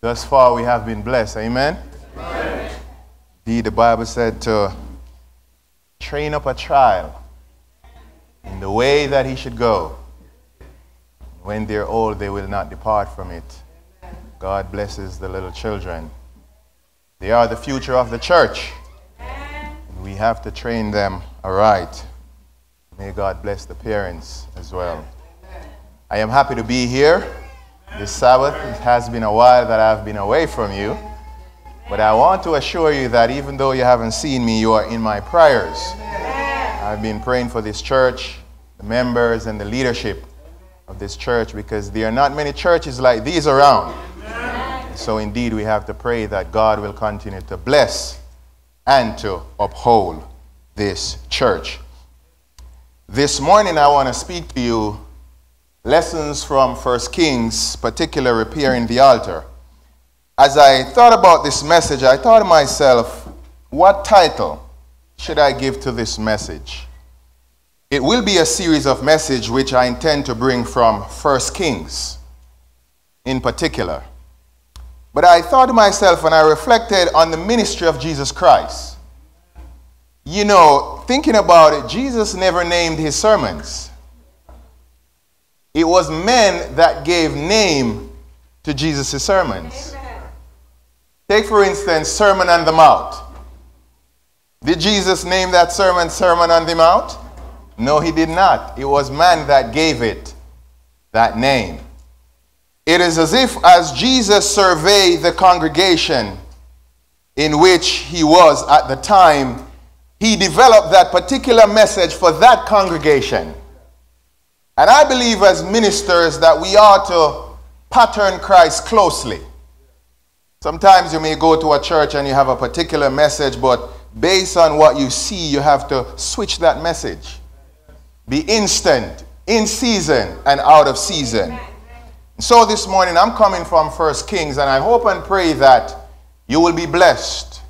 Thus far, we have been blessed. Amen? Amen. Indeed, the Bible said to train up a child in the way that he should go. When they're old, they will not depart from it. God blesses the little children. They are the future of the church. We have to train them aright. May God bless the parents as well. I am happy to be here this Sabbath. Has been a while that I've been away from you. But I want to assure you that even though you haven't seen me, you are in my prayers. I've been praying for this church, the members, and the leadership of this church because there are not many churches like these around. So, indeed, we have to pray that God will continue to bless and to uphold this church. This morning, I want to speak to you lessons from First Kings, particular repairing the altar. As I thought about this message, I thought to myself, what title should I give to this message? It will be a series of messages which I intend to bring from First Kings in particular. But I thought to myself when I reflected on the ministry of Jesus Christ. You know, thinking about it, Jesus never named his sermons. It was men that gave name to Jesus' sermons. Amen. Take, for instance, Sermon on the Mount. Did Jesus name that sermon Sermon on the Mount? No, he did not. It was man that gave it that name. It is as if, as Jesus surveyed the congregation in which he was at the time, he developed that particular message for that congregation. And I believe as ministers that we ought to pattern Christ closely. Sometimes you may go to a church and you have a particular message, but based on what you see, you have to switch that message. Be instant, in season, and out of season. So this morning I'm coming from First Kings, and I hope and pray that you will be blessed.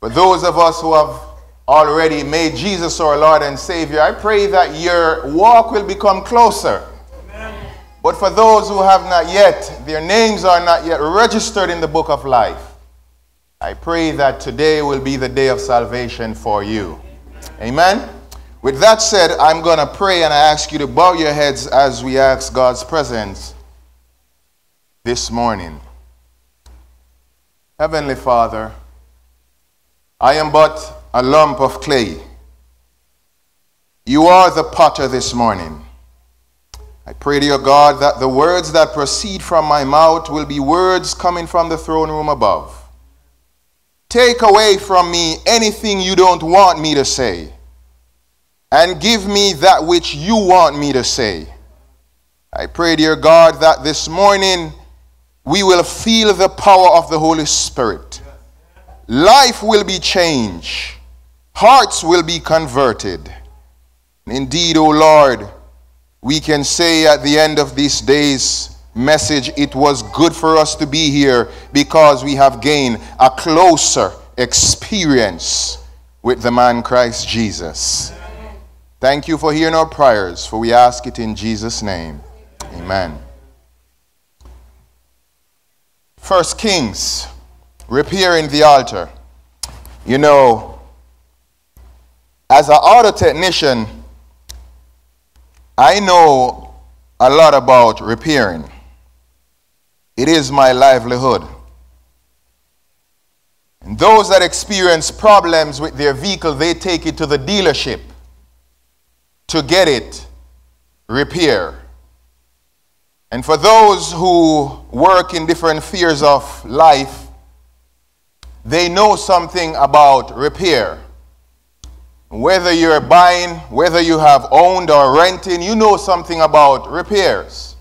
For those of us who have already made Jesus our Lord and Savior, I pray that your walk will become closer. Amen. But for those who have not yet, their names are not yet registered in the book of life, I pray that today will be the day of salvation for you. Amen. With that said, I'm going to pray and I ask you to bow your heads as we ask God's presence this morning. Heavenly Father, I am but a lump of clay. You are the potter this morning. I pray to your God that the words that proceed from my mouth will be words coming from the throne room above. Take away from me anything you don't want me to say, and give me that which you want me to say. I pray, dear God, that this morning we will feel the power of the Holy Spirit. Life will be changed. Hearts will be converted. Indeed, O Lord, we can say at the end of these days message, it was good for us to be here because we have gained a closer experience with the man Christ Jesus. Thank you for hearing our prayers, for we ask it in Jesus' name. Amen. First Kings, repairing the altar. You know, as an auto technician, I know a lot about repairing. It is my livelihood. And those that experience problems with their vehicle, they take it to the dealership to get it repaired. And for those who work in different spheres of life, they know something about repair. Whether you're buying, whether you have owned or renting, you know something about repairs.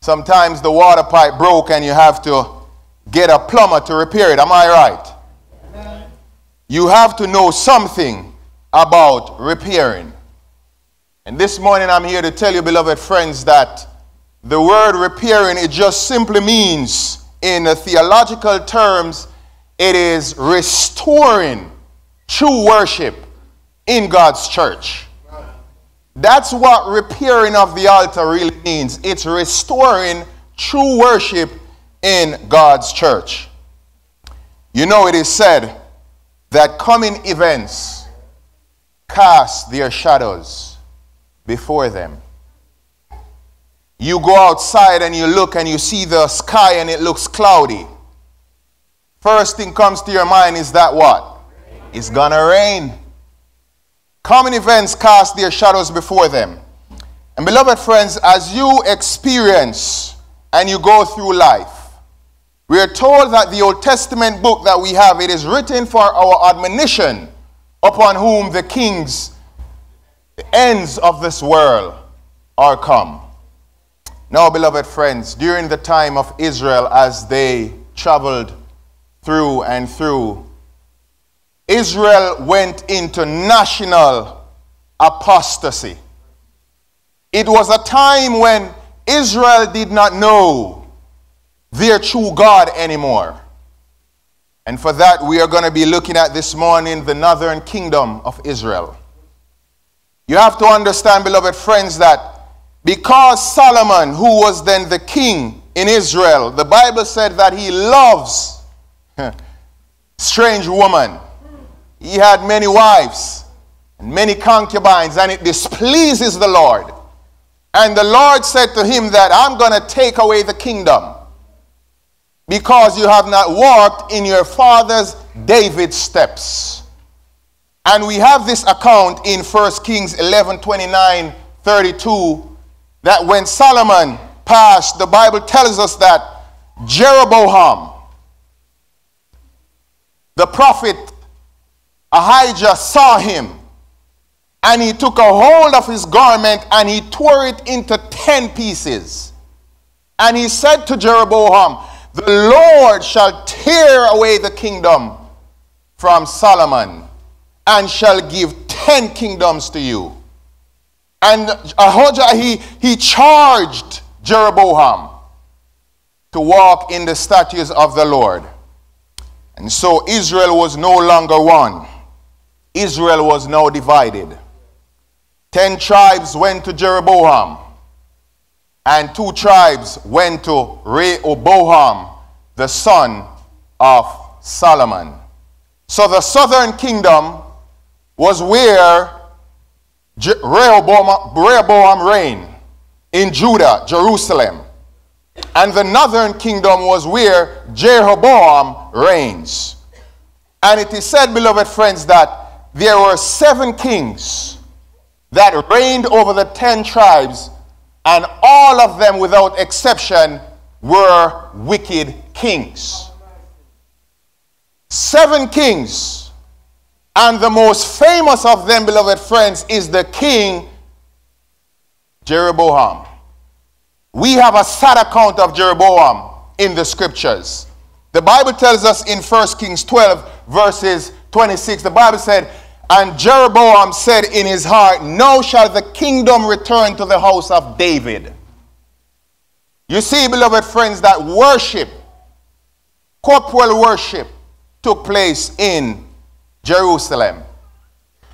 Sometimes the water pipe broke and you have to get a plumber to repair it. Am I right? You have to know something about repairing. And this morning I'm here to tell you, beloved friends, that the word repairing, it just simply means, in theological terms, it is restoring true worship in God's church. That's what repairing of the altar really means. It's restoring true worship in God's church. You know, it is said that coming events cast their shadows before them. You go outside and you look and you see the sky and it looks cloudy. First thing comes to your mind is that what? It's gonna rain. Common events cast their shadows before them. And beloved friends, as you experience and you go through life, we are told that the Old Testament book that we have, it is written for our admonition upon whom the kings, the ends of this world are come. Now, beloved friends, during the time of Israel as they traveled through and through, Israel went into national apostasy. It was a time when Israel did not know their true God anymore. And for that, we are going to be looking at this morning the northern kingdom of Israel. You have to understand, beloved friends, that because Solomon, who was then the king in Israel, the Bible said that he loves strange woman. He had many wives and many concubines, and it displeases the Lord. And the Lord said to him that I'm going to take away the kingdom because you have not walked in your father's David's steps. And we have this account in 1 Kings 11 29 32 that when Solomon passed, the Bible tells us that Jeroboam, the prophet Ahijah, saw him and he took a hold of his garment and he tore it into 10 pieces. And he said to Jeroboam, the Lord shall tear away the kingdom from Solomon and shall give ten kingdoms to you. And Ahijah, he, he charged Jeroboam to walk in the statutes of the Lord. And so Israel was no longer one. Israel was now divided. Ten tribes went to Jeroboam and two tribes went to Rehoboam, the son of Solomon. So the southern kingdom was where Rehoboam, Rehoboam reigned in Judah, Jerusalem. And the northern kingdom was where Jeroboam reigns. And it is said, beloved friends, that there were seven kings that reigned over the ten tribes and all of them without exception were wicked kings. Seven kings. And the most famous of them, beloved friends, is the king Jeroboam. We have a sad account of Jeroboam in the scriptures. The Bible tells us in 1 Kings 12, verses 26, the Bible said, and Jeroboam said in his heart, Now shall the kingdom return to the house of David. You see, beloved friends, that worship, corporal worship, took place in Jerusalem.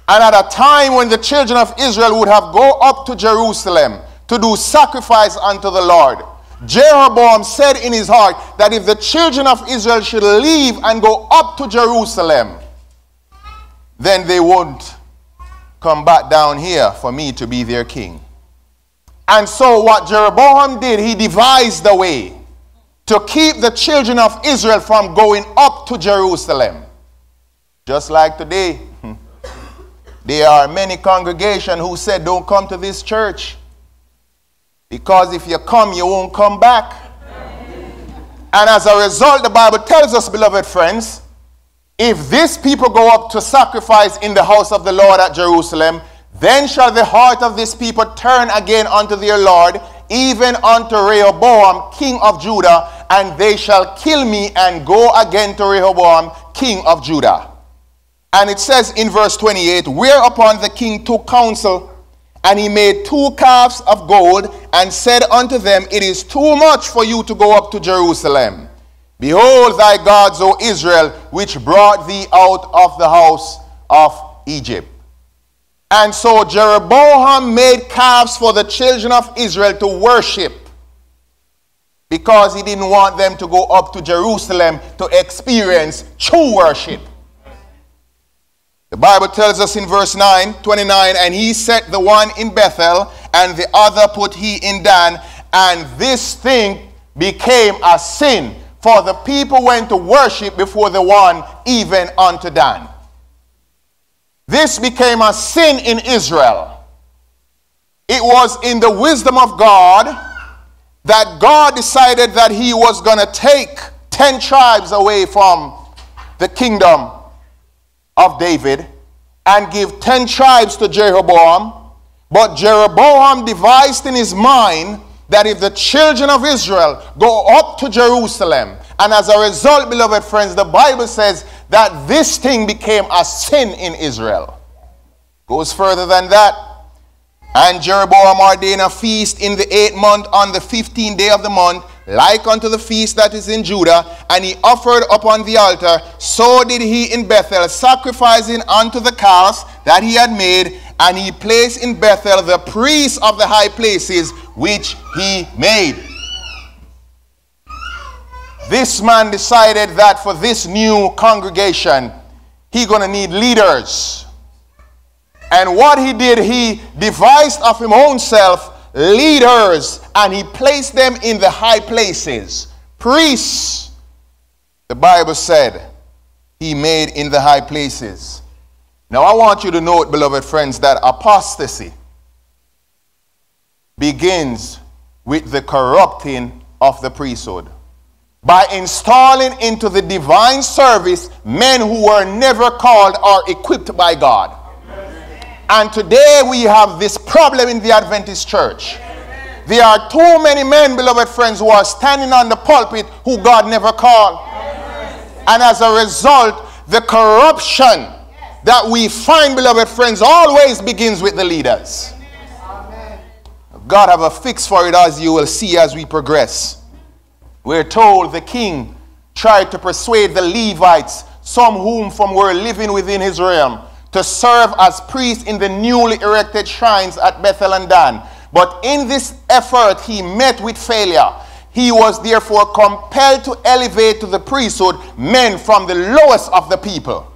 And at a time when the children of Israel would have go up to Jerusalem to do sacrifice unto the Lord, Jeroboam said in his heart that if the children of Israel should leave and go up to Jerusalem, then they won't come back down here for me to be their king. And so, what Jeroboam did, he devised a way to keep the children of Israel from going up to Jerusalem. Just like today, there are many congregations who said, Don't come to this church. Because if you come, you won't come back. And as a result, the Bible tells us, beloved friends, if this people go up to sacrifice in the house of the Lord at Jerusalem, then shall the heart of this people turn again unto their Lord, even unto Rehoboam, king of Judah, and they shall kill me and go again to Rehoboam, king of Judah. And it says in verse 28 Whereupon the king took counsel, and he made two calves of gold, and said unto them, It is too much for you to go up to Jerusalem. Behold thy gods, O Israel, which brought thee out of the house of Egypt. And so Jeroboam made calves for the children of Israel to worship. because he didn't want them to go up to Jerusalem to experience true worship. The Bible tells us in verse 9, 29, and he set the one in Bethel, and the other put he in Dan, and this thing became a sin, for the people went to worship before the one, even unto Dan. This became a sin in Israel. It was in the wisdom of God that God decided that He was going to take 10 tribes away from the kingdom of David and give 10 tribes to Jeroboam. But Jeroboam devised in his mind that if the children of Israel go up to Jerusalem, and as a result, beloved friends, the Bible says that this thing became a sin in Israel. Goes further than that. And Jeroboam ordained a feast in the eighth month on the fifteenth day of the month, like unto the feast that is in Judah, and he offered upon the altar. So did he in Bethel, sacrificing unto the calves that he had made, and he placed in Bethel the priests of the high places which he made. This man decided that for this new congregation, he gonna need leaders. And what he did, he devised of his own self leaders and he placed them in the high places. Priests, the Bible said, he made in the high places. Now I want you to note, beloved friends, that apostasy begins with the corrupting of the priesthood. By installing into the divine service men who were never called or equipped by God. And today we have this problem in the Adventist church. There are too many men, beloved friends, who are standing on the pulpit who God never called. And as a result, the corruption that we find, beloved friends, always begins with the leaders. God have a fix for it as you will see as we progress. We're told the king tried to persuade the Levites, some whom from were living within his realm, to serve as priests in the newly erected shrines at Bethel and Dan. But in this effort, he met with failure. He was therefore compelled to elevate to the priesthood men from the lowest of the people.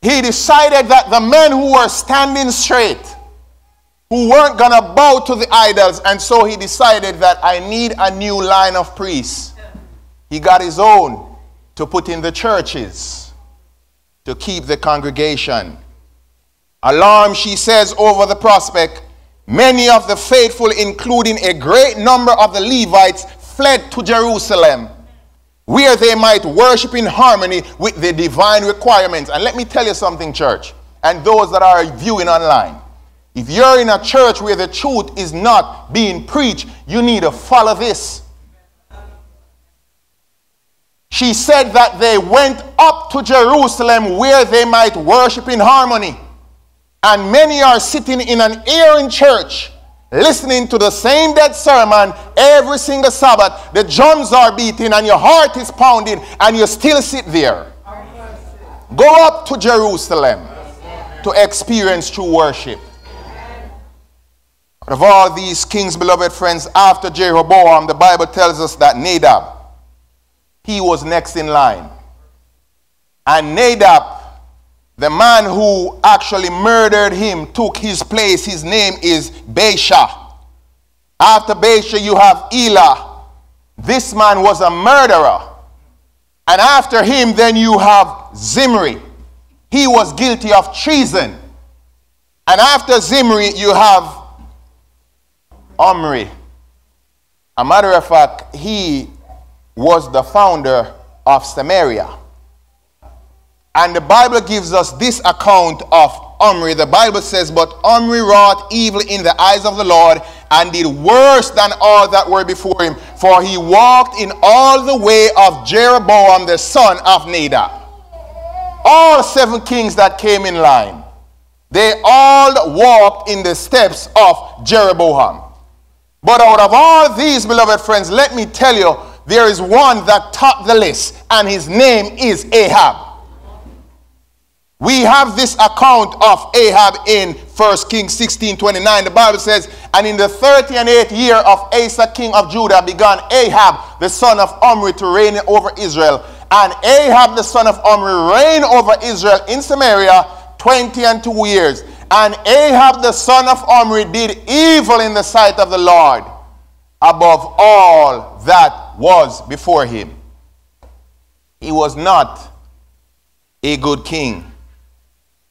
He decided that the men who were standing straight, who weren't going to bow to the idols, and so he decided that I need a new line of priests. He got his own to put in the churches to keep the congregation. Alarm, she says, over the prospect. Many of the faithful, including a great number of the Levites, fled to Jerusalem, where they might worship in harmony with the divine requirements. And let me tell you something, church, and those that are viewing online. If you're in a church where the truth is not being preached, you need to follow this. She said that they went up to Jerusalem where they might worship in harmony. And many are sitting in an erring church listening to the same dead sermon every single Sabbath. The drums are beating and your heart is pounding and you still sit there. Go up to Jerusalem to experience true worship. Of all these kings, beloved friends, after Jeroboam, the Bible tells us that Nadab, he was next in line. And Nadab, the man who actually murdered him, took his place. His name is Baasha. After Baasha, you have Elah. This man was a murderer. And after him, then you have Zimri. He was guilty of treason. And after Zimri, you have Omri. A matter of fact, he was the founder of Samaria. And the Bible gives us this account of Omri. The Bible says, But Omri wrought evil in the eyes of the Lord and did worse than all that were before him, for he walked in all the way of Jeroboam the son of Nadab. All seven kings that came in line, they all walked in the steps of Jeroboam. But out of all these, beloved friends, let me tell you, there is one that topped the list, and his name is Ahab. We have this account of Ahab in 1 Kings 16 29. The Bible says, And in the 30 and 8th year of Asa, king of Judah, began Ahab, the son of Omri, to reign over Israel. And Ahab, the son of Omri, reigned over Israel in Samaria 20 and 2 years. And Ahab, the son of Omri, did evil in the sight of the Lord above all that was before him. He was not a good king.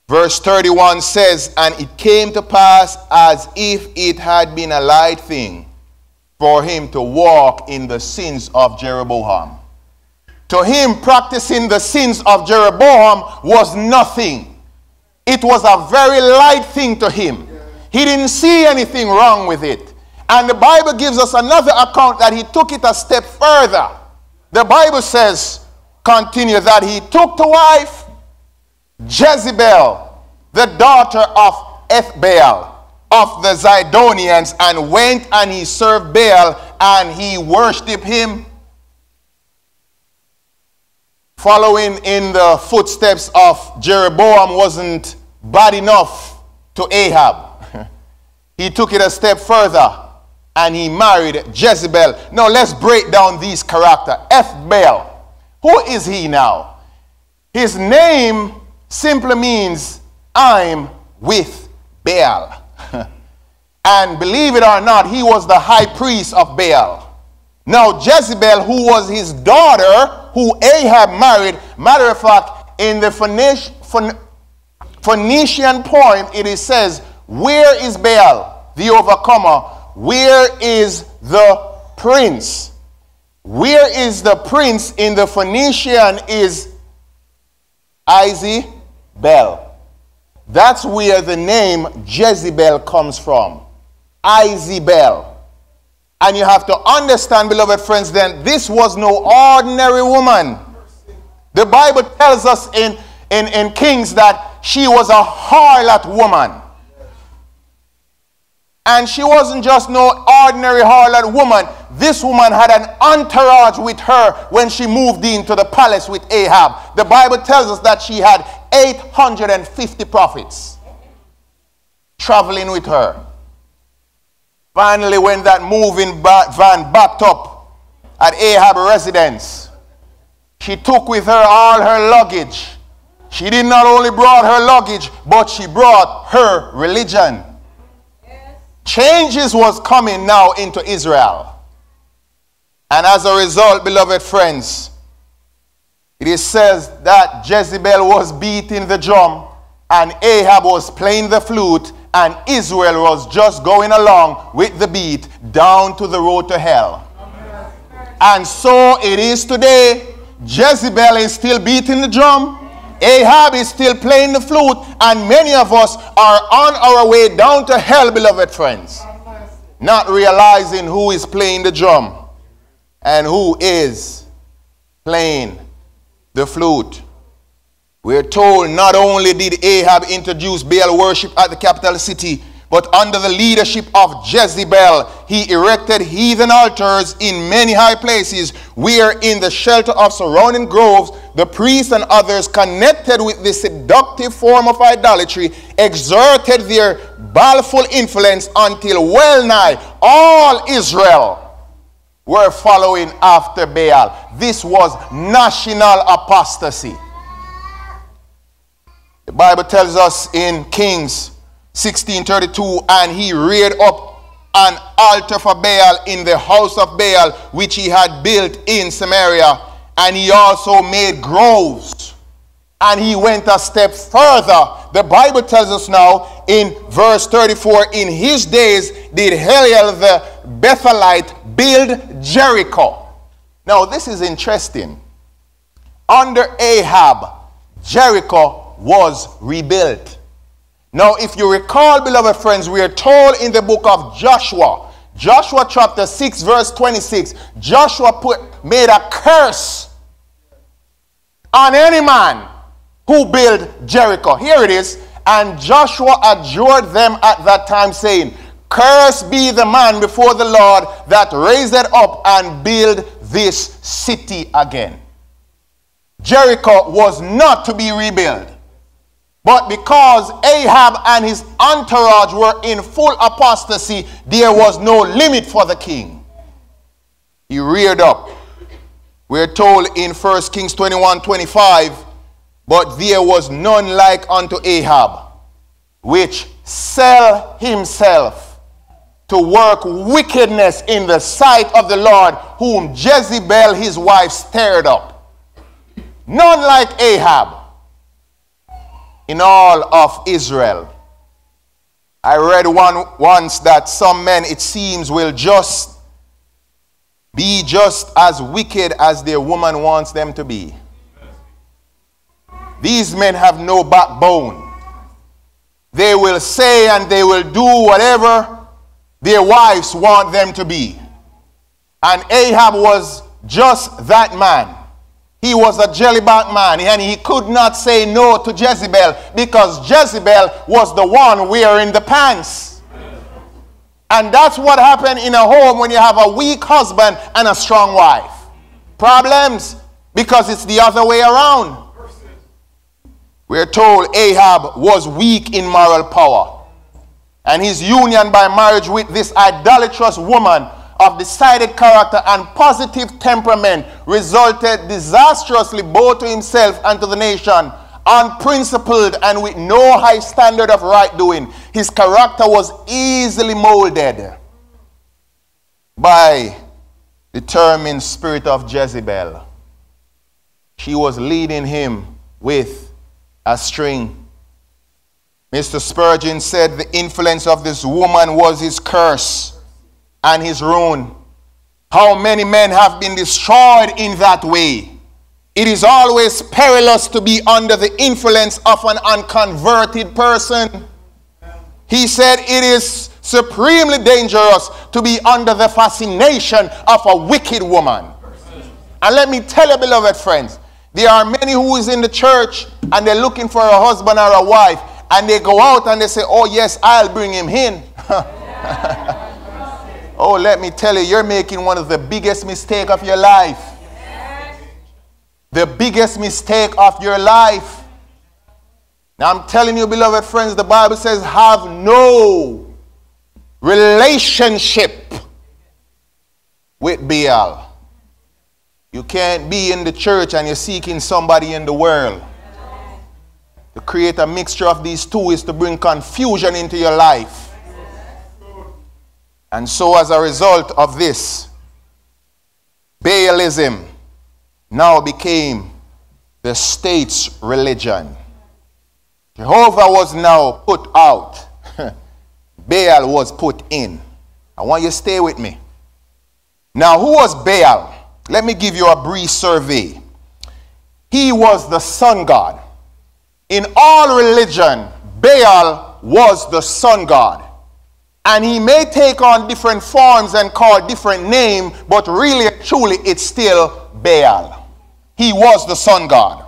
Verse 31 says, And it came to pass as if it had been a light thing for him to walk in the sins of Jeroboam. To him, practicing the sins of Jeroboam was nothing. It was a very light thing to him. He didn't see anything wrong with it. And the Bible gives us another account that he took it a step further. The Bible says, continue, that he took to wife Jezebel, the daughter of Ethbaal of the Zidonians, and went and he served Baal and he worshipped him. Following in the footsteps of Jeroboam wasn't bad enough to Ahab. he took it a step further and he married Jezebel. Now let's break down these characters. Ethbaal. Who is he now? His name simply means I'm with Baal. and believe it or not, he was the high priest of Baal. Now, Jezebel, who was his daughter, who Ahab married, matter of fact, in the Phoenician poem, it is says, Where is Baal, the overcomer? Where is the prince? Where is the prince in the Phoenician is Izzy Bel. That's where the name Jezebel comes from. Izebel. And you have to understand, beloved friends, then this was no ordinary woman. The Bible tells us in, in, in Kings that she was a harlot woman. And she wasn't just no ordinary harlot woman. This woman had an entourage with her when she moved into the palace with Ahab. The Bible tells us that she had 850 prophets traveling with her. Finally, when that moving van backed up at Ahab residence, she took with her all her luggage. She did not only brought her luggage, but she brought her religion. Changes was coming now into Israel. And as a result, beloved friends, it says that Jezebel was beating the drum and Ahab was playing the flute and Israel was just going along with the beat down to the road to hell. And so it is today. Jezebel is still beating the drum. Ahab is still playing the flute. And many of us are on our way down to hell, beloved friends. Not realizing who is playing the drum and who is playing the flute. We're told not only did Ahab introduce Baal worship at the capital city, but under the leadership of Jezebel, he erected heathen altars in many high places, where in the shelter of surrounding groves, the priests and others connected with this seductive form of idolatry exerted their baleful influence until well nigh all Israel were following after Baal. This was national apostasy. The Bible tells us in Kings 16:32, and he reared up an altar for Baal in the house of Baal, which he had built in Samaria, and he also made groves. And he went a step further. The Bible tells us now in verse 34 in his days did Hiel the Bethelite build Jericho. Now, this is interesting. Under Ahab, Jericho was rebuilt. Now, if you recall, beloved friends, we are told in the book of Joshua, Joshua chapter 6, verse 26, Joshua put, made a curse on any man who built Jericho. Here it is. And Joshua adjured them at that time, saying, Cursed be the man before the Lord that raised it up and build this city again. Jericho was not to be rebuilt. But because Ahab and his entourage were in full apostasy, there was no limit for the king. He reared up. We're told in 1 Kings 21 25, but there was none like unto Ahab, which sell himself to work wickedness in the sight of the Lord, whom Jezebel his wife stirred up. None like Ahab in all of Israel. I read one once that some men, it seems, will just be just as wicked as their woman wants them to be. These men have no backbone. They will say and they will do whatever their wives want them to be. And Ahab was just that man. He was a jellyback man and he could not say no to Jezebel because Jezebel was the one wearing the pants. And that's what happened in a home when you have a weak husband and a strong wife. Problems because it's the other way around. We're told Ahab was weak in moral power. And his union by marriage with this idolatrous woman of decided character and positive temperament resulted disastrously both to himself and to the nation. Unprincipled and with no high standard of right doing, his character was easily molded by the determined spirit of Jezebel. She was leading him with a string. Mr. Spurgeon said the influence of this woman was his curse and his ruin. How many men have been destroyed in that way? It is always perilous to be under the influence of an unconverted person. He said it is supremely dangerous to be under the fascination of a wicked woman. And let me tell you, beloved friends, there are many who is in the church and they're looking for a husband or a wife, and they go out and they say, Oh, yes, I'll bring him in. Oh, let me tell you, you're making one of the biggest mistake of your life. The biggest mistake of your life. Now I'm telling you, beloved friends, the Bible says, have no relationship with Baal. You can't be in the church and you're seeking somebody in the world. To create a mixture of these two is to bring confusion into your life. And so, as a result of this, Baalism now became the state's religion. Jehovah was now put out, Baal was put in. I want you to stay with me. Now, who was Baal? Let me give you a brief survey. He was the sun god. In all religion, Baal was the sun god. And he may take on different forms and call different name, but really, truly, it's still Baal. He was the sun god.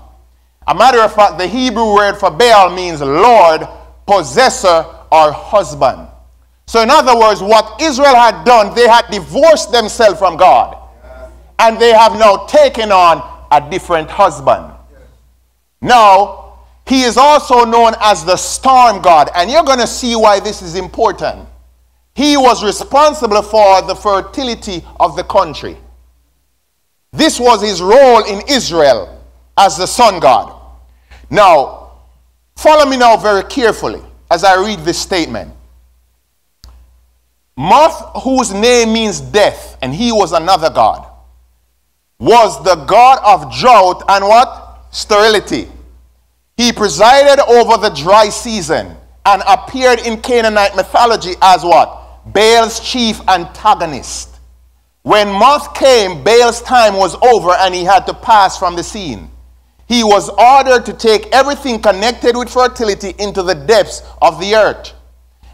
A matter of fact, the Hebrew word for Baal means Lord, possessor, or husband. So, in other words, what Israel had done, they had divorced themselves from God. And they have now taken on a different husband. Now, he is also known as the storm god. And you're going to see why this is important. He was responsible for the fertility of the country. This was his role in Israel as the sun god. Now, follow me now very carefully as I read this statement. Moth, whose name means death, and he was another god, was the god of drought and what? Sterility. He presided over the dry season and appeared in Canaanite mythology as what? Baal's chief antagonist. When Moth came, Baal's time was over and he had to pass from the scene. He was ordered to take everything connected with fertility into the depths of the earth.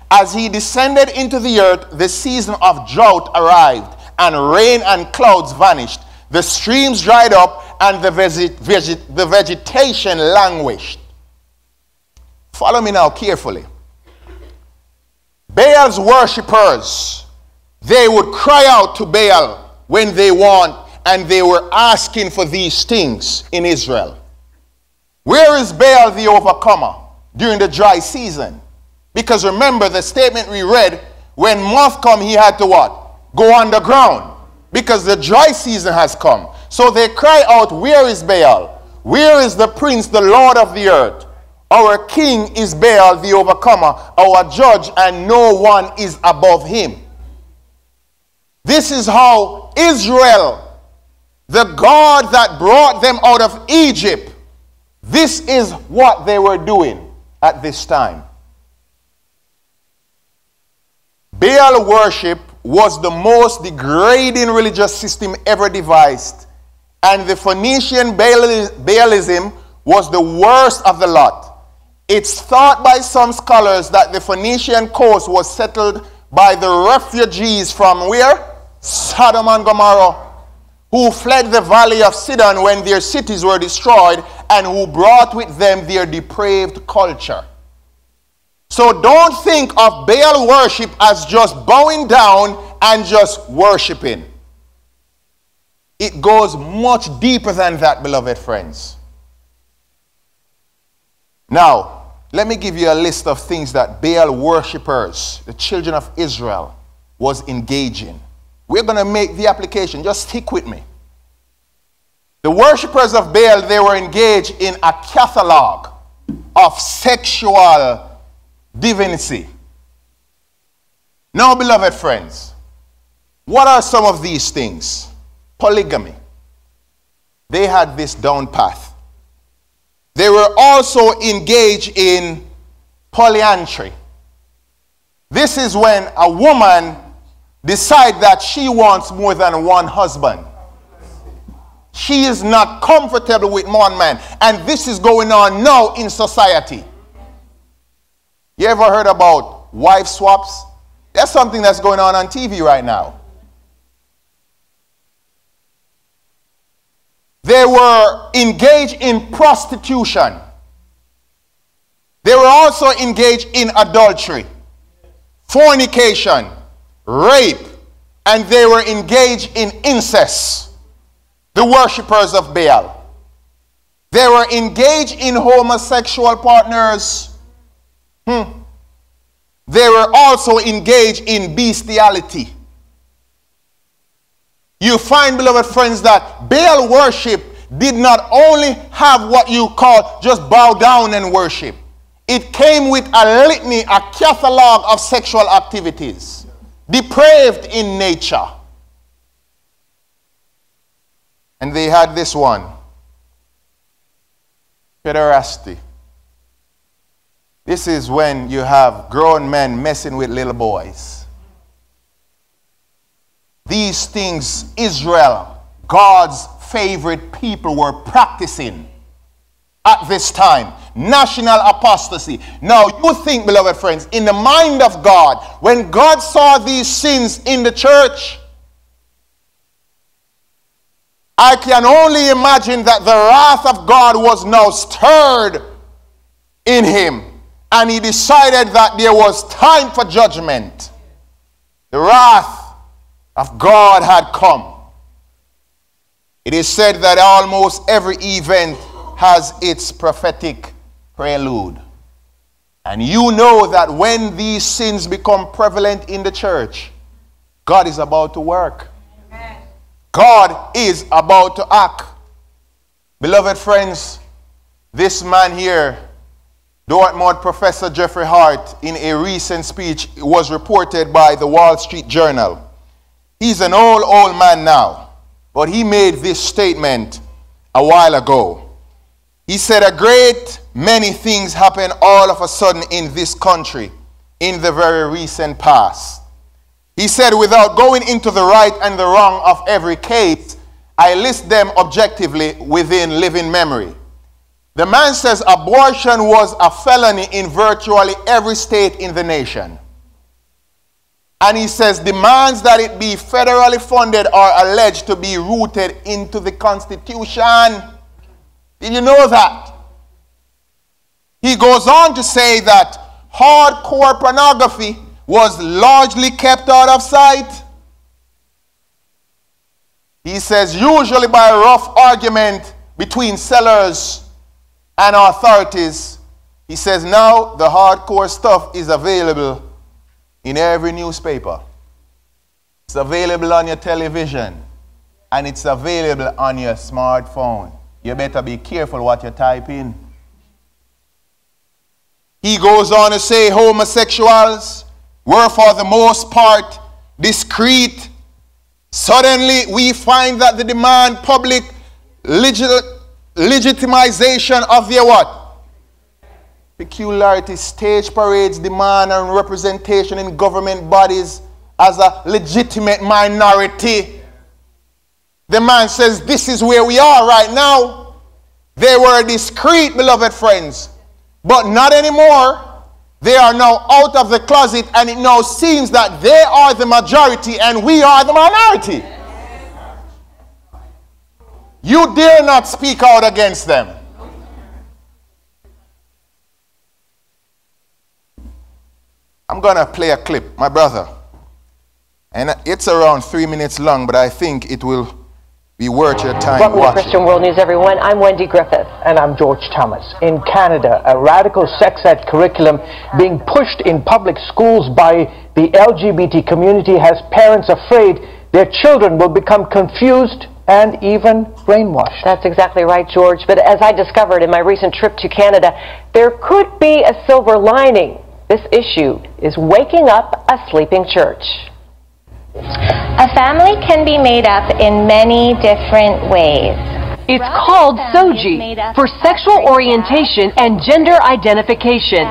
As he descended into the earth, the season of drought arrived, and rain and clouds vanished. The streams dried up, and the, the vegetation languished. Follow me now carefully. Baal's worshippers, they would cry out to Baal when they want, and they were asking for these things in Israel. Where is Baal the overcomer? during the dry season. Because remember the statement we read, when moth come, he had to what? Go underground. Because the dry season has come. So they cry out, Where is Baal? Where is the prince, the Lord of the earth? Our king is Baal the overcomer, our judge, and no one is above him. This is how Israel, the God that brought them out of Egypt, this is what they were doing at this time. Baal worship was the most degrading religious system ever devised, and the Phoenician Baalism was the worst of the lot. It's thought by some scholars that the Phoenician coast was settled by the refugees from where? Sodom and Gomorrah, who fled the valley of Sidon when their cities were destroyed and who brought with them their depraved culture. So don't think of Baal worship as just bowing down and just worshiping. It goes much deeper than that, beloved friends. Now, let me give you a list of things that Baal worshippers, the children of Israel, was engaging. We're going to make the application. Just stick with me. The worshippers of Baal, they were engaged in a catalog of sexual divinity. Now, beloved friends, what are some of these things? Polygamy. They had this down path. They were also engaged in polyandry. This is when a woman decides that she wants more than one husband. She is not comfortable with one man. And this is going on now in society. You ever heard about wife swaps? That's something that's going on on TV right now. They were engaged in prostitution. They were also engaged in adultery, fornication, rape, and they were engaged in incest. The worshippers of Baal. They were engaged in homosexual partners. Hmm. They were also engaged in bestiality. You find, beloved friends, that Baal worship did not only have what you call just bow down and worship, it came with a litany, a catalog of sexual activities depraved in nature. And they had this one pederasty. This is when you have grown men messing with little boys. These things Israel, God's favorite people, were practicing at this time national apostasy. Now, you think, beloved friends, in the mind of God, when God saw these sins in the church, I can only imagine that the wrath of God was now stirred in him. And he decided that there was time for judgment. The wrath of God had come. It is said that almost every event has its prophetic prelude. And you know that when these sins become prevalent in the church, God is about to work. Amen. God is about to act. Beloved friends, this man here, Dartmouth Professor Jeffrey Hart, in a recent speech, was reported by the Wall Street Journal. He's an old, old man now, but he made this statement a while ago. He said, A great many things happened all of a sudden in this country in the very recent past. He said, Without going into the right and the wrong of every case, I list them objectively within living memory. The man says abortion was a felony in virtually every state in the nation. And he says demands that it be federally funded are alleged to be rooted into the Constitution. Did you know that? He goes on to say that hardcore pornography was largely kept out of sight. He says, usually by a rough argument between sellers and authorities, He says now the hardcore stuff is available in every newspaper. It's available on your television and it's available on your smartphone. You better be careful what you type in. He goes on to say homosexuals were for the most part discreet. Suddenly we find that the demand public legit legitimization of their what? Peculiarity, stage parades, demand and representation in government bodies as a legitimate minority. The man says, This is where we are right now. They were discreet, beloved friends. But not anymore. They are now out of the closet, and it now seems that they are the majority and we are the minority. You dare not speak out against them. I'm going to play a clip, my brother. And it's around three minutes long, but I think it will be worth your time Welcome watching. to Christian World News, everyone. I'm Wendy Griffith. And I'm George Thomas. In Canada, a radical sex ed curriculum being pushed in public schools by the LGBT community has parents afraid their children will become confused and even brainwashed. That's exactly right, George. But as I discovered in my recent trip to Canada, there could be a silver lining. This issue is waking up a sleeping church. A family can be made up in many different ways. It's called SOGI for Sexual Orientation and Gender Identification,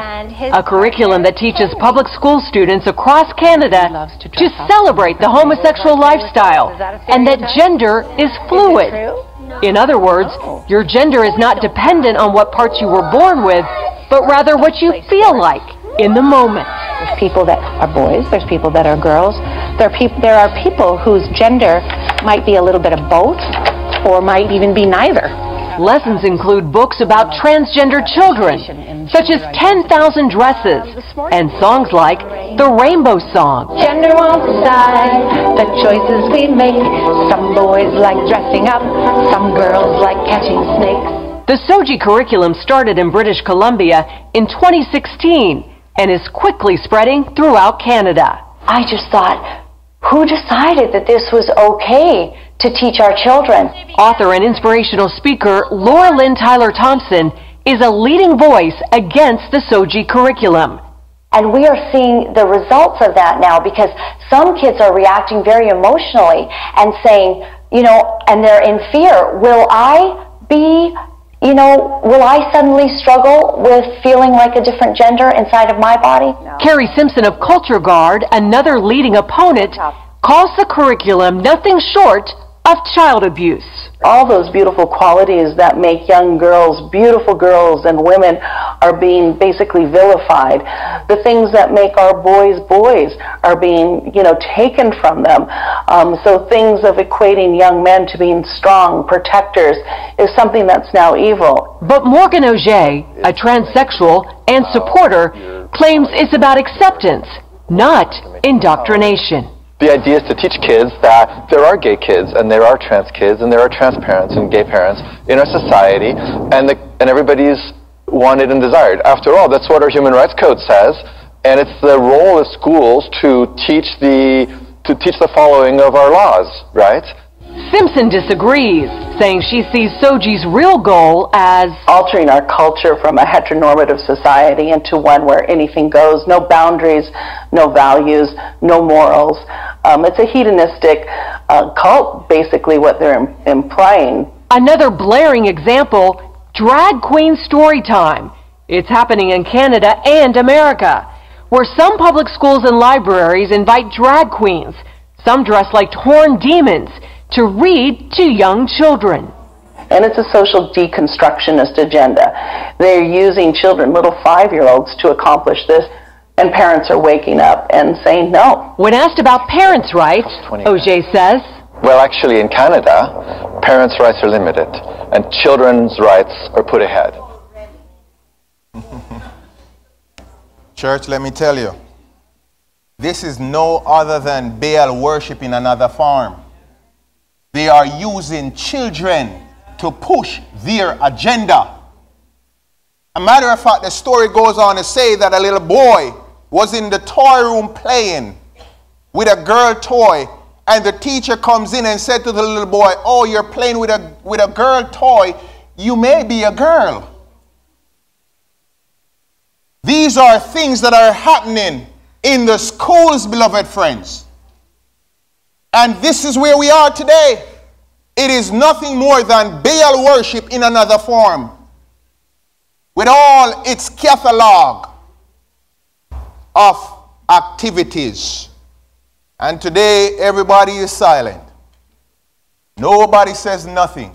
a curriculum that teaches public school students across Canada to celebrate the homosexual lifestyle and that gender is fluid. In other words, your gender is not dependent on what parts you were born with, but rather what you feel like in the moment. There's people that are boys, there's people that are girls. There are, peop- there are people whose gender might be a little bit of both or might even be neither. Lessons include books about transgender children, such as 10,000 Dresses, and songs like the Rainbow Song. Gender won't decide the choices we make. Some boys like dressing up, some girls like catching snakes. The SOGI curriculum started in British Columbia in 2016 and is quickly spreading throughout Canada. I just thought, who decided that this was okay to teach our children? Author and inspirational speaker Laura Lynn Tyler Thompson is a leading voice against the SOGI curriculum. And we are seeing the results of that now because some kids are reacting very emotionally and saying, you know, and they're in fear. Will I be, you know, will I suddenly struggle with feeling like a different gender inside of my body? Kari Simpson of Culture Guard, another leading opponent, calls the curriculum nothing short of child abuse. all those beautiful qualities that make young girls beautiful girls and women are being basically vilified. The things that make our boys boys are being, you know, taken from them. Um, so things of equating young men to being strong protectors is something that's now evil. But Morgan Oger, a transsexual and supporter, claims it's about acceptance, not indoctrination. The idea is to teach kids that there are gay kids and there are trans kids and there are trans parents and gay parents in our society and, the, and everybody's wanted and desired. After all, that's what our Human Rights Code says and it's the role of schools to teach the, to teach the following of our laws, right? Simpson disagrees, saying she sees SOGI's real goal as altering our culture from a heteronormative society into one where anything goes, no boundaries, no values, no morals. Um, it's a hedonistic uh, cult, basically, what they're im- implying. Another blaring example drag queen story time. It's happening in Canada and America, where some public schools and libraries invite drag queens, some dress like torn demons, to read to young children. And it's a social deconstructionist agenda. They're using children, little five year olds, to accomplish this, and parents are waking up and saying no. When asked about parents' rights, Oger says, Well, actually, in Canada, parents' rights are limited and children's rights are put ahead. Church, let me tell you, this is no other than Baal worship in another form. They are using children to push their agenda. A matter of fact, the story goes on to say that a little boy was in the toy room playing with a girl toy, and the teacher comes in and said to the little boy, Oh, you're playing with a, with a girl toy. You may be a girl. These are things that are happening in the schools, beloved friends. And this is where we are today. It is nothing more than Baal worship in another form. With all its catalog of activities. And today, everybody is silent. Nobody says nothing.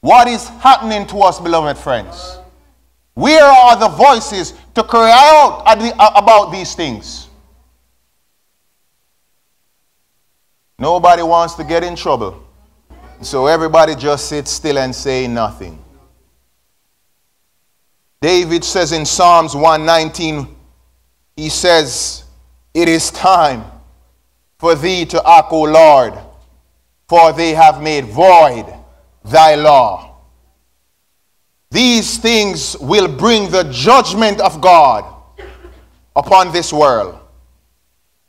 What is happening to us, beloved friends? Where are the voices to cry out about these things? Nobody wants to get in trouble. So everybody just sits still and say nothing. David says in Psalms 119, he says, It is time for thee to act, O Lord, for they have made void thy law. These things will bring the judgment of God upon this world.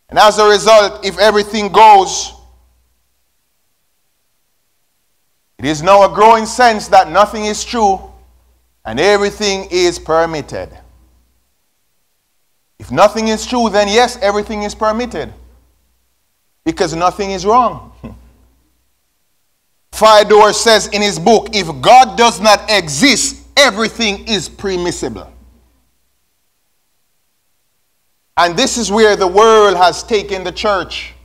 And as a result, if everything goes, it is now a growing sense that nothing is true and everything is permitted. If nothing is true, then yes, everything is permitted. Because nothing is wrong. Fedor says in his book if God does not exist, everything is permissible. And this is where the world has taken the church.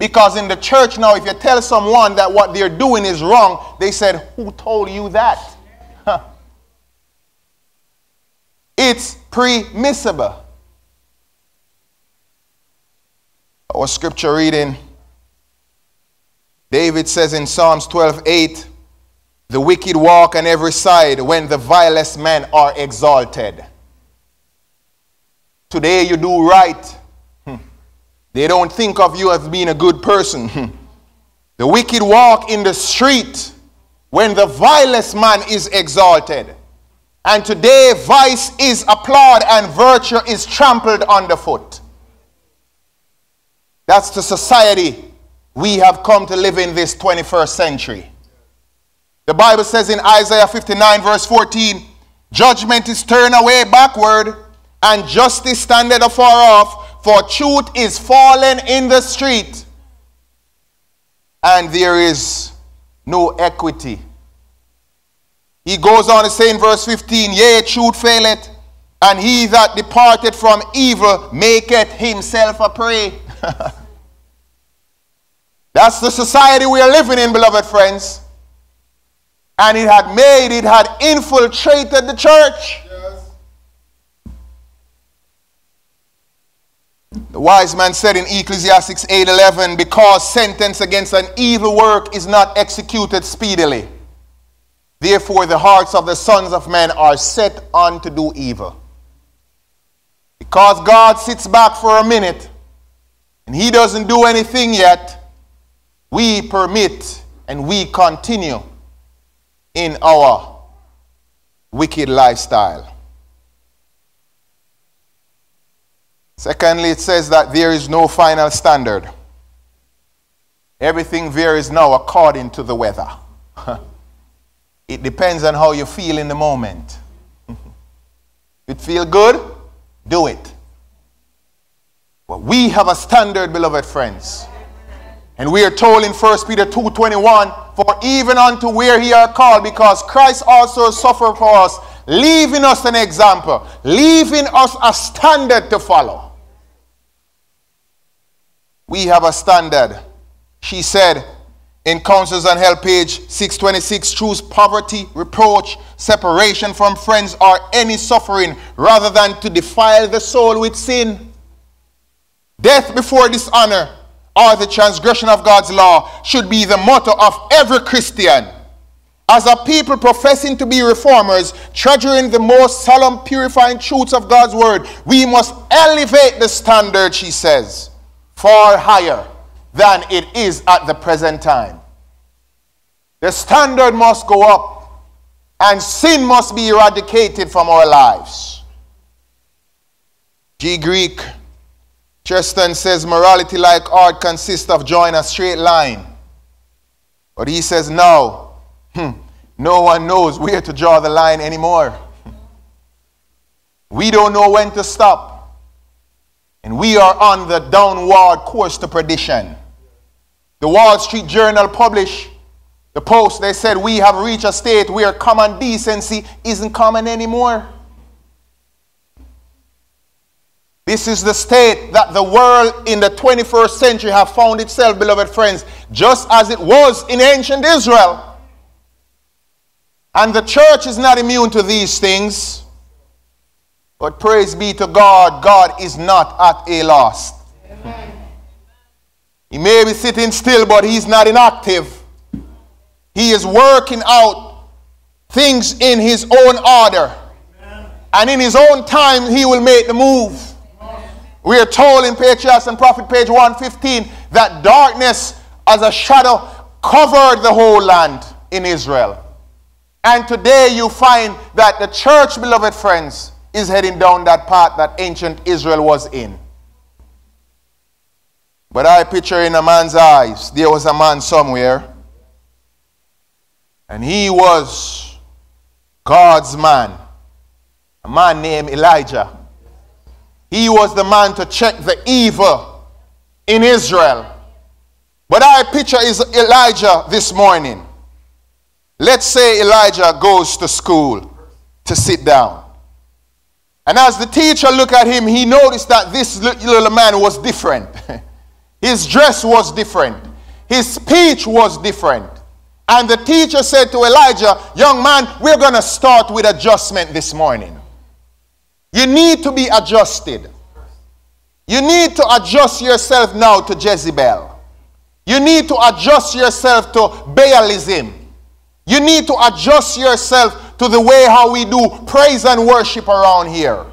Because in the church now, if you tell someone that what they're doing is wrong, they said, Who told you that? It's permissible. Our scripture reading David says in Psalms 12 8, the wicked walk on every side when the vilest men are exalted. Today you do right. They don't think of you as being a good person. The wicked walk in the street when the vilest man is exalted. And today, vice is applauded and virtue is trampled underfoot. That's the society we have come to live in this 21st century. The Bible says in Isaiah 59, verse 14, Judgment is turned away backward, and justice standeth afar off, for truth is fallen in the street, and there is no equity he goes on to say in verse 15, Yea, truth faileth, and he that departed from evil maketh himself a prey. That's the society we are living in, beloved friends. And it had made, it had infiltrated the church. The wise man said in Ecclesiastes 8:11, because sentence against an evil work is not executed speedily. Therefore, the hearts of the sons of men are set on to do evil. Because God sits back for a minute and He doesn't do anything yet, we permit and we continue in our wicked lifestyle. Secondly, it says that there is no final standard. Everything varies now according to the weather. It depends on how you feel in the moment. if it feel good, do it. But we have a standard, beloved friends. And we are told in 1 Peter 2.21, For even unto where he are called, because Christ also suffered for us, leaving us an example, leaving us a standard to follow. We have a standard. She said, in Counsels on Health, page 626, choose poverty, reproach, separation from friends, or any suffering rather than to defile the soul with sin. Death before dishonor or the transgression of God's law should be the motto of every Christian. As a people professing to be reformers, treasuring the most solemn, purifying truths of God's word, we must elevate the standard, she says, far higher than it is at the present time. The standard must go up. And sin must be eradicated from our lives. G. Greek Chesterton says morality like art consists of drawing a straight line. But he says no. Hmm, no one knows where to draw the line anymore. We don't know when to stop. And we are on the downward course to perdition. The Wall Street Journal published the post. They said, We have reached a state where common decency isn't common anymore. This is the state that the world in the 21st century have found itself, beloved friends, just as it was in ancient Israel. And the church is not immune to these things. But praise be to God, God is not at a loss. He may be sitting still, but he's not inactive. He is working out things in his own order. And in his own time, he will make the move. We are told in Patriarchs and Prophet, page 115, that darkness as a shadow covered the whole land in Israel. And today you find that the church, beloved friends, is heading down that path that ancient Israel was in. But I picture in a man's eyes, there was a man somewhere, and he was God's man, a man named Elijah. He was the man to check the evil in Israel. But I picture is Elijah this morning. Let's say Elijah goes to school to sit down. And as the teacher looked at him, he noticed that this little man was different. His dress was different. His speech was different. And the teacher said to Elijah, Young man, we're going to start with adjustment this morning. You need to be adjusted. You need to adjust yourself now to Jezebel. You need to adjust yourself to Baalism. You need to adjust yourself to the way how we do praise and worship around here.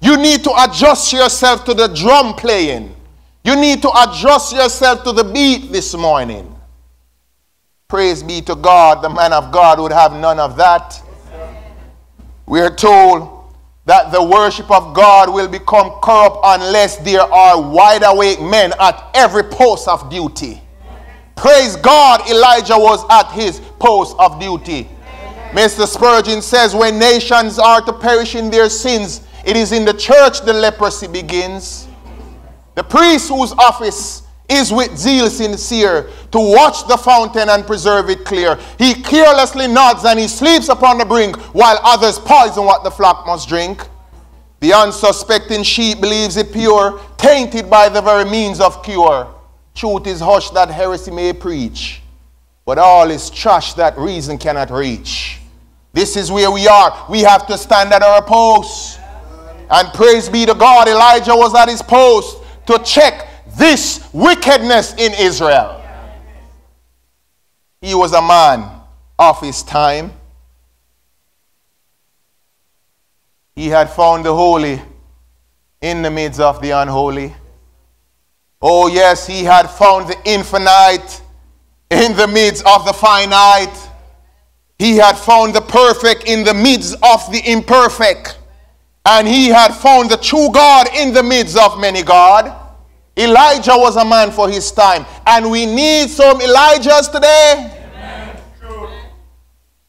You need to adjust yourself to the drum playing. You need to adjust yourself to the beat this morning. Praise be to God. The man of God would have none of that. We are told that the worship of God will become corrupt unless there are wide awake men at every post of duty. Praise God, Elijah was at his post of duty. Mr. Spurgeon says, When nations are to perish in their sins, it is in the church the leprosy begins. The priest whose office is with zeal sincere to watch the fountain and preserve it clear. He carelessly nods and he sleeps upon the brink while others poison what the flock must drink. The unsuspecting sheep believes it pure, tainted by the very means of cure. Truth is hushed that heresy may preach, but all is trash that reason cannot reach. This is where we are. We have to stand at our post. And praise be to God, Elijah was at his post to check this wickedness in Israel. He was a man of his time. He had found the holy in the midst of the unholy. Oh, yes, he had found the infinite in the midst of the finite. He had found the perfect in the midst of the imperfect. And he had found the true God in the midst of many God. Elijah was a man for his time. And we need some Elijahs today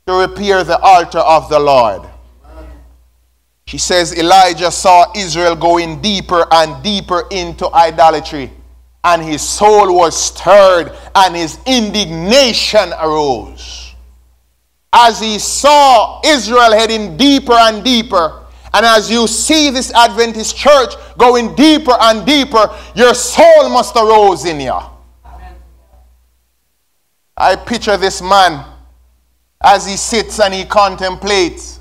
to repair the altar of the Lord. She says Elijah saw Israel going deeper and deeper into idolatry. And his soul was stirred and his indignation arose. As he saw Israel heading deeper and deeper, and as you see this Adventist church going deeper and deeper, your soul must arouse in you. I picture this man as he sits and he contemplates.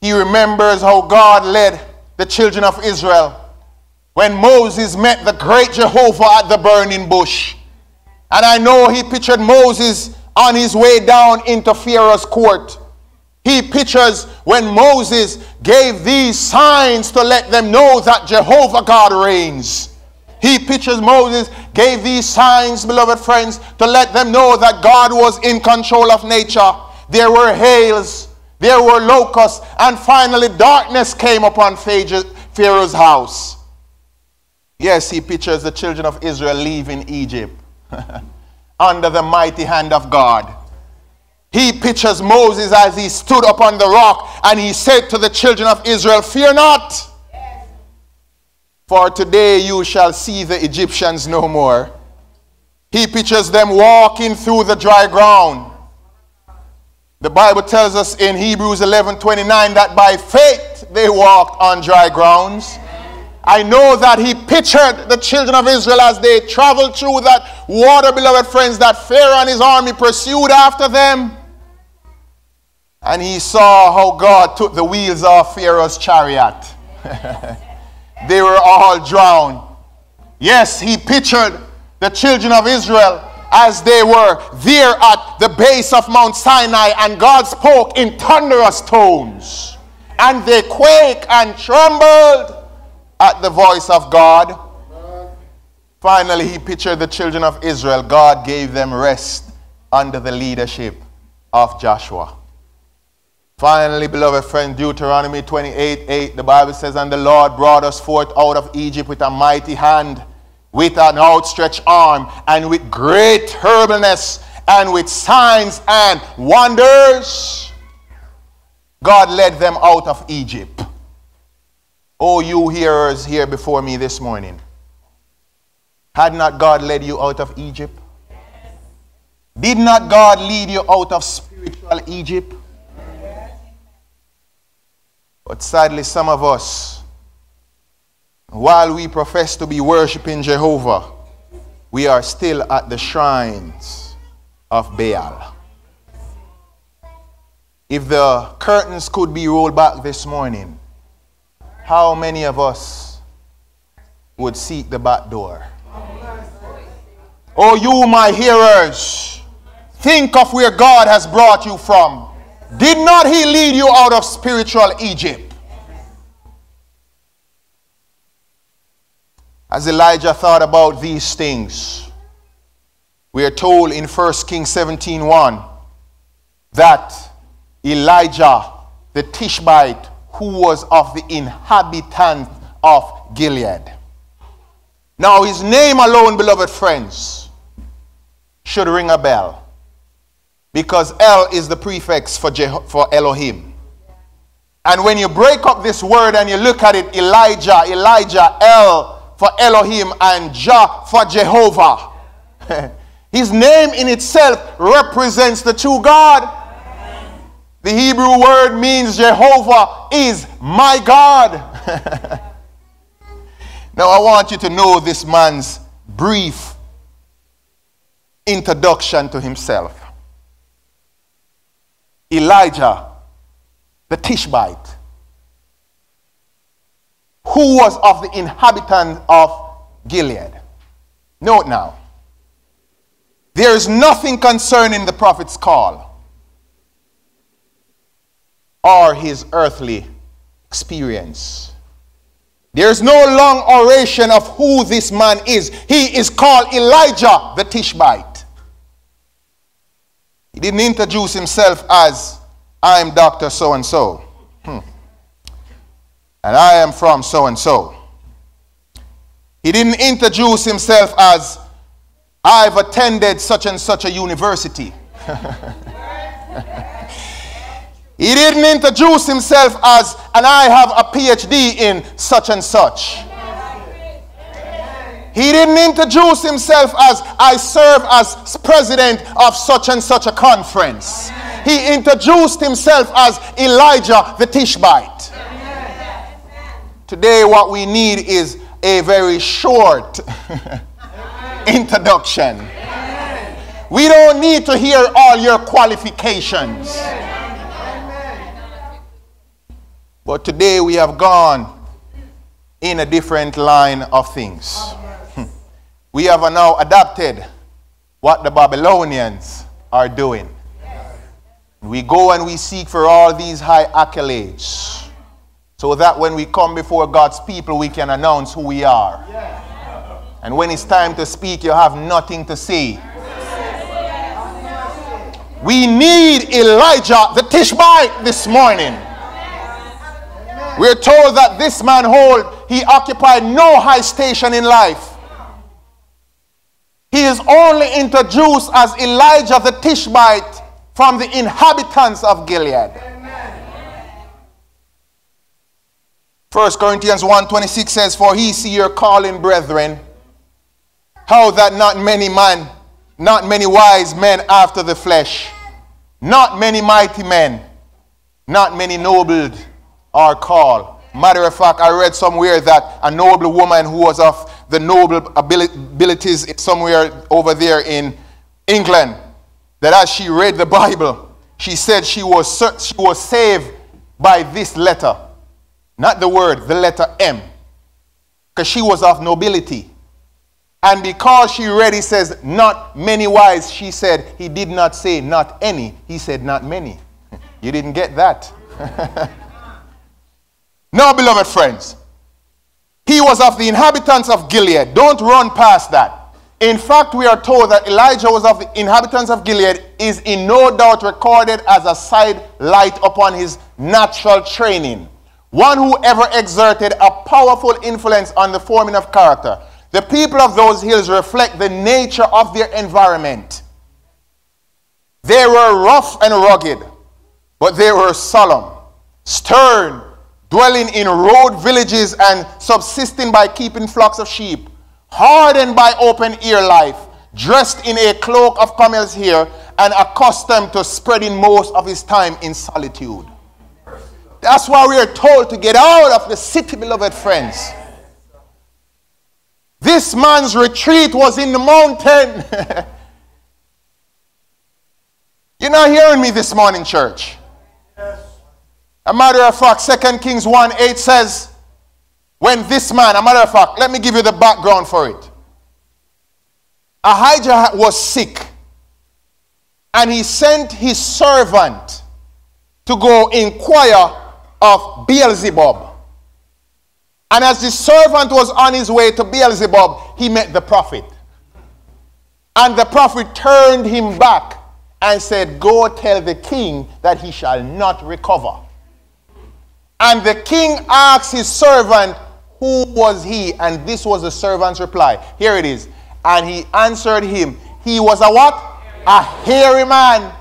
He remembers how God led the children of Israel when Moses met the great Jehovah at the burning bush. And I know he pictured Moses on his way down into Pharaoh's court. He pictures when Moses gave these signs to let them know that Jehovah God reigns. He pictures Moses gave these signs, beloved friends, to let them know that God was in control of nature. There were hails, There were locusts, and finally darkness came upon Pharaoh's house. Yes, he pictures the children of Israel leaving Egypt under the mighty hand of God. He pictures Moses as he stood upon the rock and he said to the children of Israel, Fear not, for today you shall see the Egyptians no more. He pictures them walking through the dry ground. The Bible tells us in Hebrews 11 29 that by faith they walked on dry grounds. I know that he pictured the children of Israel as they traveled through that water, beloved friends, that Pharaoh and his army pursued after them. And he saw how God took the wheels off Pharaoh's chariot. they were all drowned. Yes, he pictured the children of Israel as they were there at the base of Mount Sinai, and God spoke in thunderous tones, and they quaked and trembled at the voice of God. Finally, he pictured the children of Israel. God gave them rest under the leadership of Joshua. Finally, beloved friend, Deuteronomy 28 8, the Bible says, And the Lord brought us forth out of Egypt with a mighty hand, with an outstretched arm, and with great turbulence, and with signs and wonders. God led them out of Egypt. Oh, you hearers here before me this morning. Had not God led you out of Egypt? Did not God lead you out of spiritual Egypt? But sadly, some of us, while we profess to be worshiping Jehovah, we are still at the shrines of Baal. If the curtains could be rolled back this morning, how many of us would seek the back door? Oh, you, my hearers, think of where God has brought you from. Did not He lead you out of spiritual Egypt? As Elijah thought about these things, we are told in 1 Kings 17 1 that Elijah the Tishbite who was of the inhabitants of Gilead. Now, his name alone, beloved friends, should ring a bell because El is the prefix for, for Elohim. And when you break up this word and you look at it, Elijah, Elijah, El for Elohim, and Jah for Jehovah. His name in itself represents the true God. The Hebrew word means Jehovah is my God. now I want you to know this man's brief introduction to himself. Elijah, the Tishbite, who was of the inhabitant of Gilead. Note now, there is nothing concerning the prophet's call or his earthly experience. There's no long oration of who this man is. He is called Elijah the Tishbite. He didn't introduce himself as, I'm Dr. So and so. Hmm. And I am from so and so. He didn't introduce himself as, I've attended such and such a university. He didn't introduce himself as, and I have a PhD in such and such. He didn't introduce himself as, I serve as president of such and such a conference. He introduced himself as Elijah the Tishbite. Today, what we need is a very short introduction. We don't need to hear all your qualifications. But today we have gone in a different line of things. Hmm. We have now adapted what the Babylonians are doing. We go and we seek for all these high accolades so that when we come before God's people, we can announce who we are. And when it's time to speak, you have nothing to say. We need Elijah the Tishbite this morning. We're told that this man hold, he occupied no high station in life. He is only introduced as Elijah the Tishbite from the inhabitants of Gilead. 1 Corinthians 1.26 says, For he see your calling, brethren, how that not many men, not many wise men after the flesh, not many mighty men, not many noble are called. Matter of fact, I read somewhere that a noble woman who was of the noble abilities somewhere over there in England, that as she read the Bible, she said she was, she was saved by this letter. Not the word, the letter M. Because she was of nobility. And because she read, he says, not many wise, she said, he did not say not any, he said not many. you didn't get that. now, beloved friends, he was of the inhabitants of Gilead. Don't run past that. In fact, we are told that Elijah was of the inhabitants of Gilead is in no doubt recorded as a side light upon his natural training. One who ever exerted a powerful influence on the forming of character. The people of those hills reflect the nature of their environment. They were rough and rugged, but they were solemn, stern, dwelling in road villages and subsisting by keeping flocks of sheep, hardened by open ear life, dressed in a cloak of camel's hair, and accustomed to spending most of his time in solitude. That's why we are told to get out of the city, beloved friends. This man's retreat was in the mountain. You're not hearing me this morning, church. A matter of fact, 2 Kings 1 8 says, when this man, a matter of fact, let me give you the background for it. Ahijah was sick, and he sent his servant to go inquire of Beelzebub. And as the servant was on his way to Beelzebub, he met the prophet. And the prophet turned him back and said, Go tell the king that he shall not recover. And the king asked his servant, Who was he? And this was the servant's reply. Here it is. And he answered him, He was a what? A hairy man,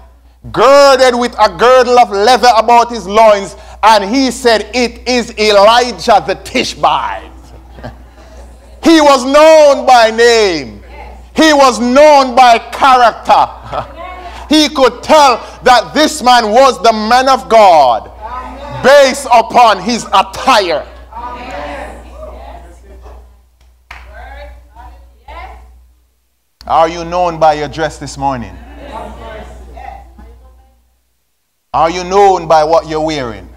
girded with a girdle of leather about his loins. And he said, It is Elijah the Tishbite. he was known by name, he was known by character. he could tell that this man was the man of God based upon his attire. Are you known by your dress this morning? Are you known by what you're wearing?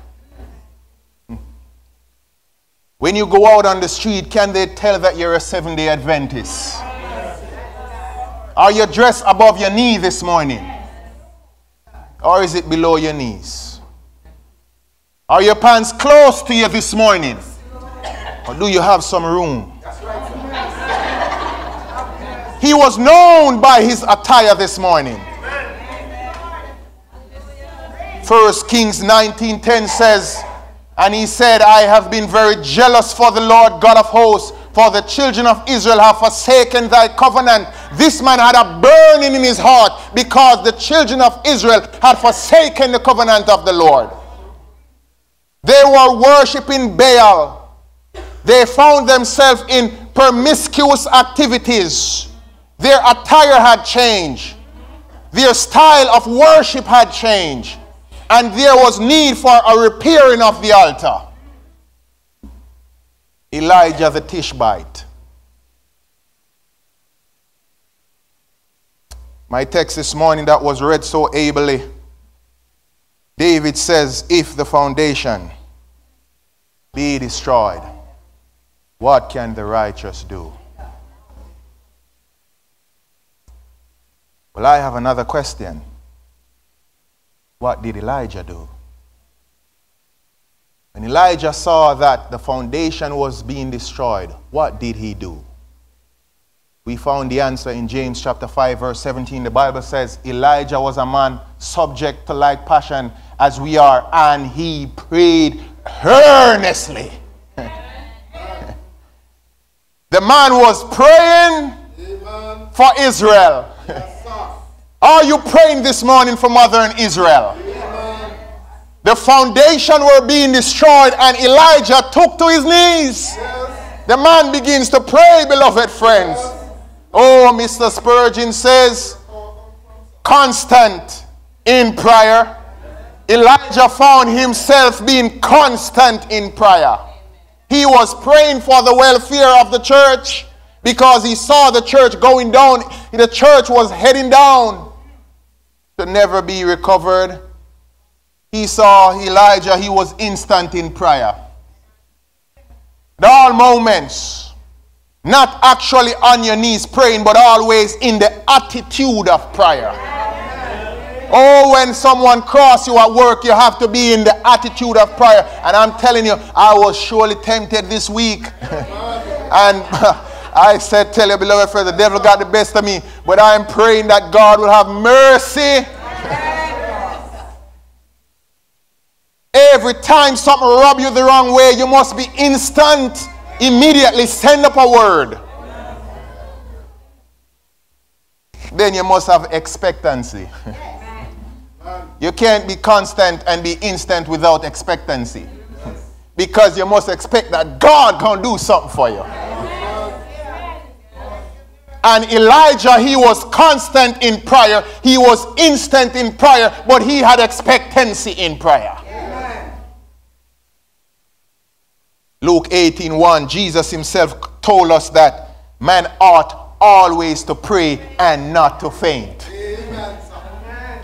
When you go out on the street, can they tell that you're a seven day Adventist? Are you dressed above your knee this morning? Or is it below your knees? Are your pants close to you this morning? Or do you have some room? He was known by his attire this morning. First Kings 19:10 says, and he said, I have been very jealous for the Lord God of hosts, for the children of Israel have forsaken thy covenant. This man had a burning in his heart because the children of Israel had forsaken the covenant of the Lord. They were worshiping Baal. They found themselves in promiscuous activities. Their attire had changed. Their style of worship had changed. And there was need for a repairing of the altar. Elijah the Tishbite. My text this morning that was read so ably David says, If the foundation be destroyed, what can the righteous do? Well, I have another question. What did Elijah do? When Elijah saw that the foundation was being destroyed, what did he do? We found the answer in James chapter 5, verse 17. The Bible says Elijah was a man subject to like passion as we are, and he prayed earnestly. the man was praying Amen. for Israel. Yes, are you praying this morning for Mother and Israel? Amen. The foundation were being destroyed, and Elijah took to his knees. Yes. The man begins to pray, beloved friends. Oh, Mr. Spurgeon says, constant in prayer. Elijah found himself being constant in prayer. He was praying for the welfare of the church because he saw the church going down. The church was heading down to never be recovered. He saw Elijah, he was instant in prayer. At all moments, not actually on your knees praying, but always in the attitude of prayer. Oh, when someone cross you at work, you have to be in the attitude of prayer. And I'm telling you, I was surely tempted this week. and I said, Tell your beloved friend, the devil got the best of me. But I'm praying that God will have mercy. Every time something rub you the wrong way, you must be instant immediately send up a word. Then you must have expectancy. You can't be constant and be instant without expectancy. Because you must expect that God can do something for you. And Elijah, he was constant in prayer. He was instant in prayer, but he had expectancy in prayer. Luke 18 1, Jesus himself told us that man ought always to pray and not to faint. Amen.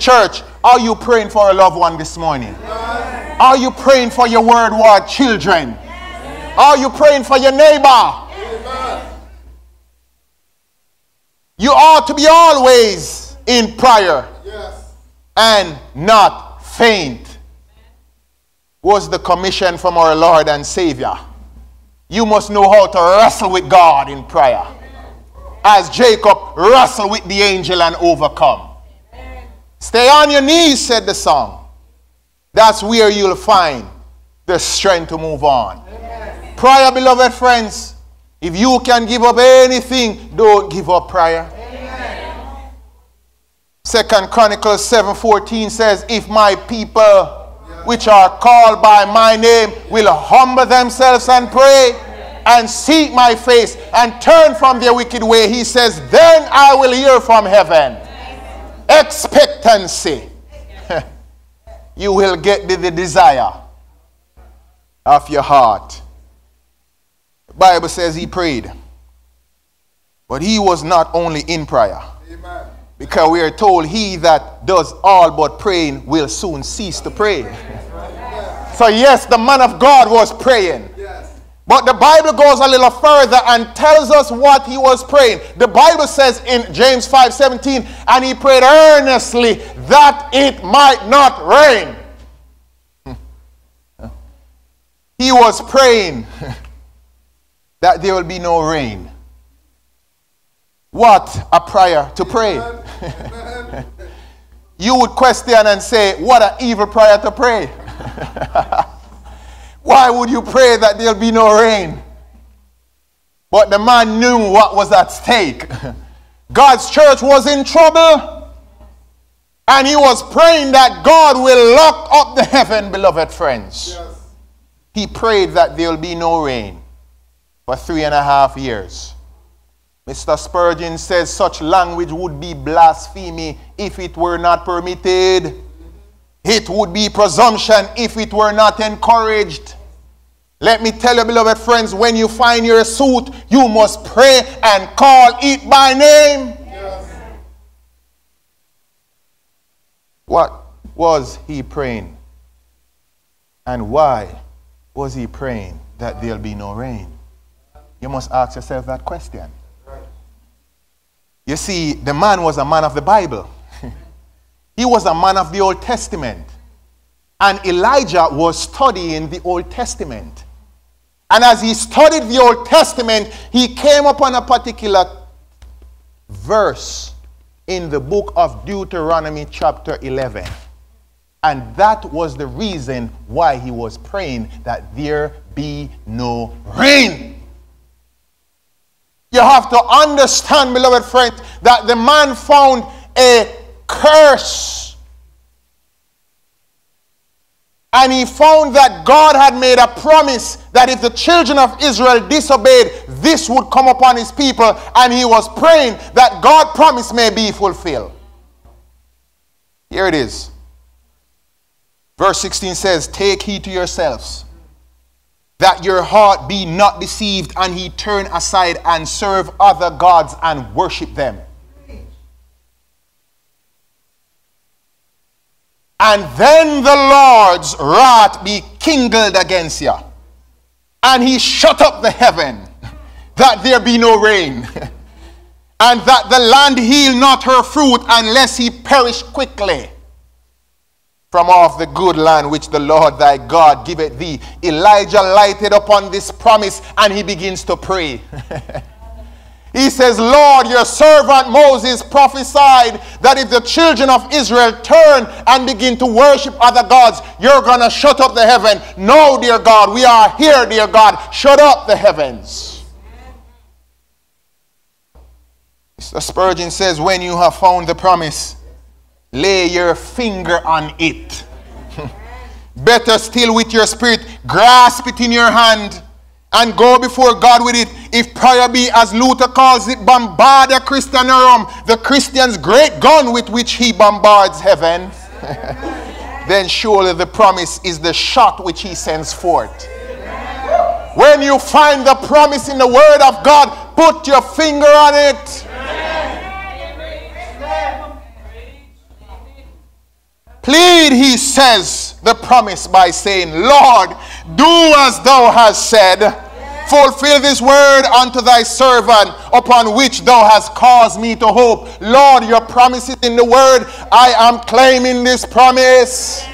Church, are you praying for a loved one this morning? Amen. Are you praying for your word word children? Amen. Are you praying for your neighbor? You ought to be always in prayer yes. and not faint was the commission from our Lord and Savior you must know how to wrestle with God in prayer. As Jacob wrestled with the angel and overcome. Stay on your knees, said the song. That's where you'll find the strength to move on. Prayer, beloved friends, if you can give up anything, don't give up prayer. Second Chronicles 7:14 says, If my people which are called by my name will humble themselves and pray and seek my face and turn from their wicked way, he says, then I will hear from heaven. Expectancy. you will get the, the desire of your heart. The Bible says he prayed. But he was not only in prayer. Amen. Because we are told he that does all but praying will soon cease to pray. So, yes, the man of God was praying. But the Bible goes a little further and tells us what he was praying. The Bible says in James 5 17, and he prayed earnestly that it might not rain. He was praying that there will be no rain. What a prayer to pray. you would question and say, What an evil prayer to pray. Why would you pray that there'll be no rain? But the man knew what was at stake. God's church was in trouble. And he was praying that God will lock up the heaven, beloved friends. Yes. He prayed that there'll be no rain for three and a half years. Mr. Spurgeon says such language would be blasphemy if it were not permitted. It would be presumption if it were not encouraged. Let me tell you, beloved friends, when you find your suit, you must pray and call it by name. Yes. What was he praying? And why was he praying that there'll be no rain? You must ask yourself that question. You see, the man was a man of the Bible. he was a man of the Old Testament. And Elijah was studying the Old Testament. And as he studied the Old Testament, he came upon a particular verse in the book of Deuteronomy, chapter 11. And that was the reason why he was praying that there be no rain. You have to understand, beloved friend, that the man found a curse. And he found that God had made a promise that if the children of Israel disobeyed, this would come upon his people. And he was praying that God's promise may be fulfilled. Here it is. Verse 16 says, Take heed to yourselves, that your heart be not deceived, and he turn aside and serve other gods and worship them. And then the Lord's wrath be kindled against you. And he shut up the heaven, that there be no rain, and that the land yield not her fruit, unless he perish quickly from off the good land which the Lord thy God giveth thee. Elijah lighted upon this promise and he begins to pray. he says, Lord, your servant Moses prophesied that if the children of Israel turn and begin to worship other gods, you're going to shut up the heaven. No, dear God, we are here, dear God. Shut up the heavens. Mr. Spurgeon says, when you have found the promise, lay your finger on it. Better still with your spirit, grasp it in your hand and go before God with it. If prayer be, as Luther calls it, bombarda Christianorum, the Christian's great gun with which he bombards heaven, then surely the promise is the shot which he sends forth. When you find the promise in the Word of God, put your finger on it. Plead, he says, the promise by saying, Lord, do as thou hast said. Fulfill this word unto thy servant upon which thou hast caused me to hope. Lord, your promise is in the word. I am claiming this promise.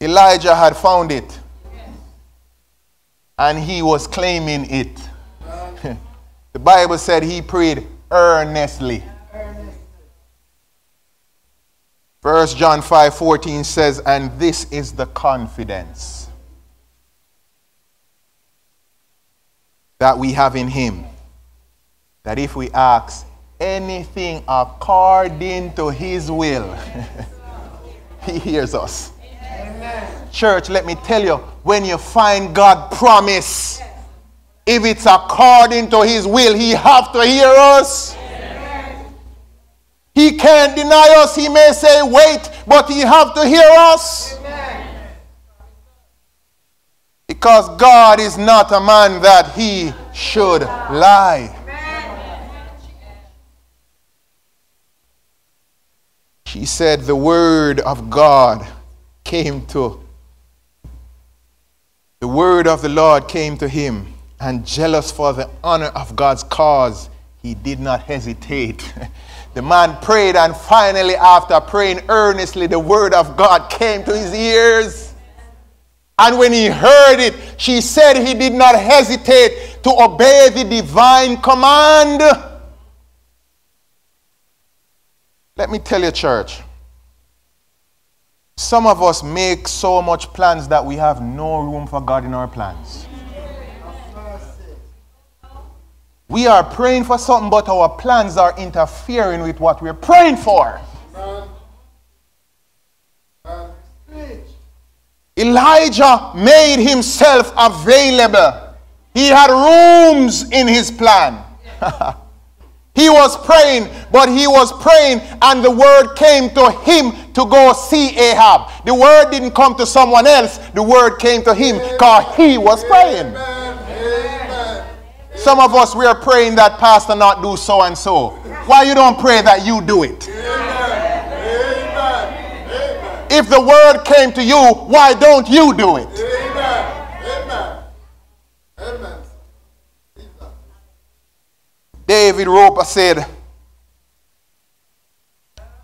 Elijah had found it. And he was claiming it. the Bible said he prayed earnestly. 1 John 5 14 says, And this is the confidence that we have in Him, that if we ask anything according to His will, He hears us. Amen. Church, let me tell you, when you find God promise, if it's according to His will, He have to hear us. He can't deny us. He may say, wait, but he have to hear us. Amen. Because God is not a man that he should lie. She said, the word of God came to, the word of the Lord came to him, and jealous for the honor of God's cause, he did not hesitate. The man prayed, and finally, after praying earnestly, the word of God came to his ears. And when he heard it, she said he did not hesitate to obey the divine command. Let me tell you, church, some of us make so much plans that we have no room for God in our plans. We are praying for something, but our plans are interfering with what we're praying for. Elijah made himself available. He had rooms in his plan. he was praying, but he was praying, and the word came to him to go see Ahab. The word didn't come to someone else, the word came to him because he was praying. Some of us, we are praying that pastor not do so and so. Why you don't pray that you do it? If the word came to you, why don't you do it? David Roper said,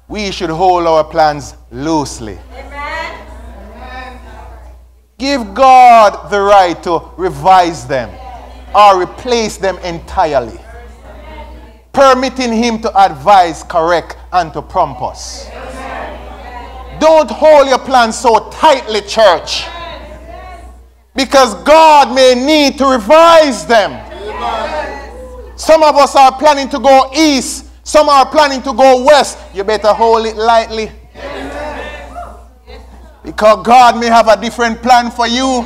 we should hold our plans loosely. Give God the right to revise them. Or replace them entirely. Permitting him to advise, correct, and to prompt us. Don't hold your plans so tightly, church. Because God may need to revise them. Some of us are planning to go east, some are planning to go west. You better hold it lightly. Because God may have a different plan for you.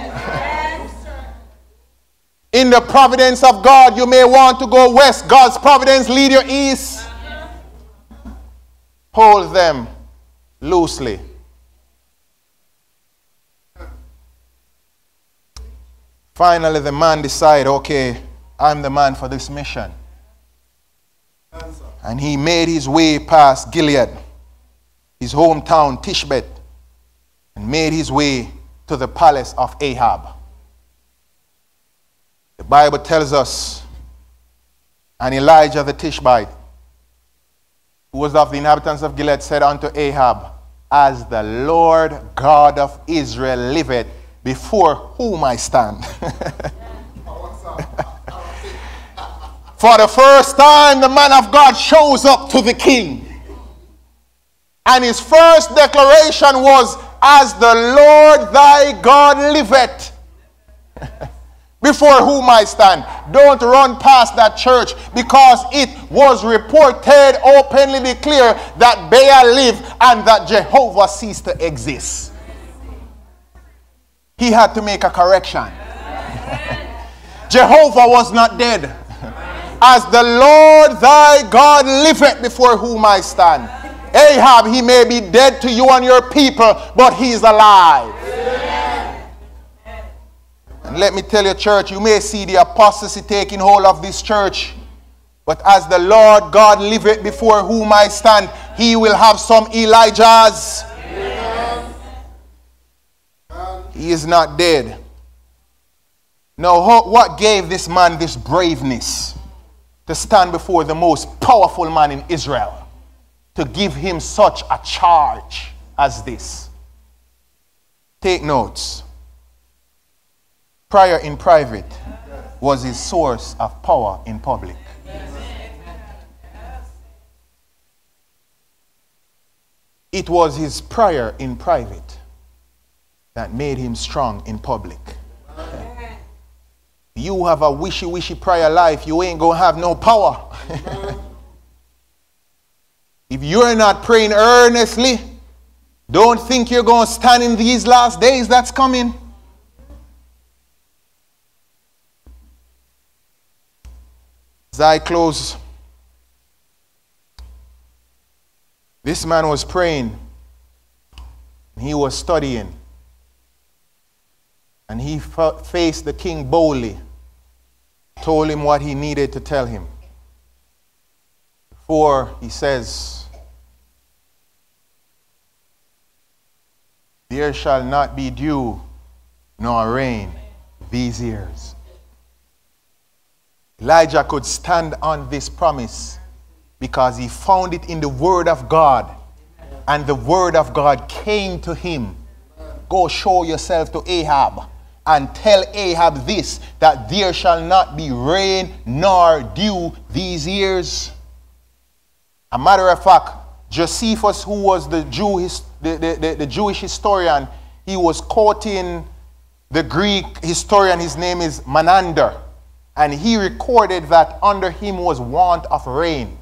In the providence of God, you may want to go west. God's providence lead you east. Hold them loosely. Finally, the man decided, okay, I'm the man for this mission. And he made his way past Gilead, his hometown, Tishbet, and made his way to the palace of Ahab. Bible tells us, and Elijah the Tishbite, who was of the inhabitants of Gilead, said unto Ahab, As the Lord God of Israel liveth, before whom I stand. For the first time, the man of God shows up to the king. And his first declaration was, As the Lord thy God liveth, before whom I stand. Don't run past that church because it was reported, openly declared, that Baal lived and that Jehovah ceased to exist. He had to make a correction. Jehovah was not dead as the Lord thy God liveth before whom I stand. Ahab, he may be dead to you and your people, but he's alive. Let me tell you, church, you may see the apostasy taking hold of this church. But as the Lord God liveth before whom I stand, he will have some Elijahs. He is not dead. Now, what gave this man this braveness? to stand before the most powerful man in Israel to give him such a charge as this. Take notes. Prayer in private was his source of power in public. It was his prayer in private that made him strong in public you have a wishy wishy prayer life, you ain't to have no power. if you're not praying earnestly, don't think you're to stand in these last days that's coming. As I close, this man was praying, he was studying, and he faced the king boldly told him what he needed to tell him. Before he says, There shall not be dew nor rain these years. Elijah could stand on this promise because he found it in the Word of God. And the Word of God came to him. Go show yourself to Ahab and tell Ahab this that there shall not be rain nor dew these years. A matter of fact, Josephus, who was the, Jew, the, the, the, the Jewish historian, he was quoting the Greek historian, his name is Menander, and he recorded that under him was want of rain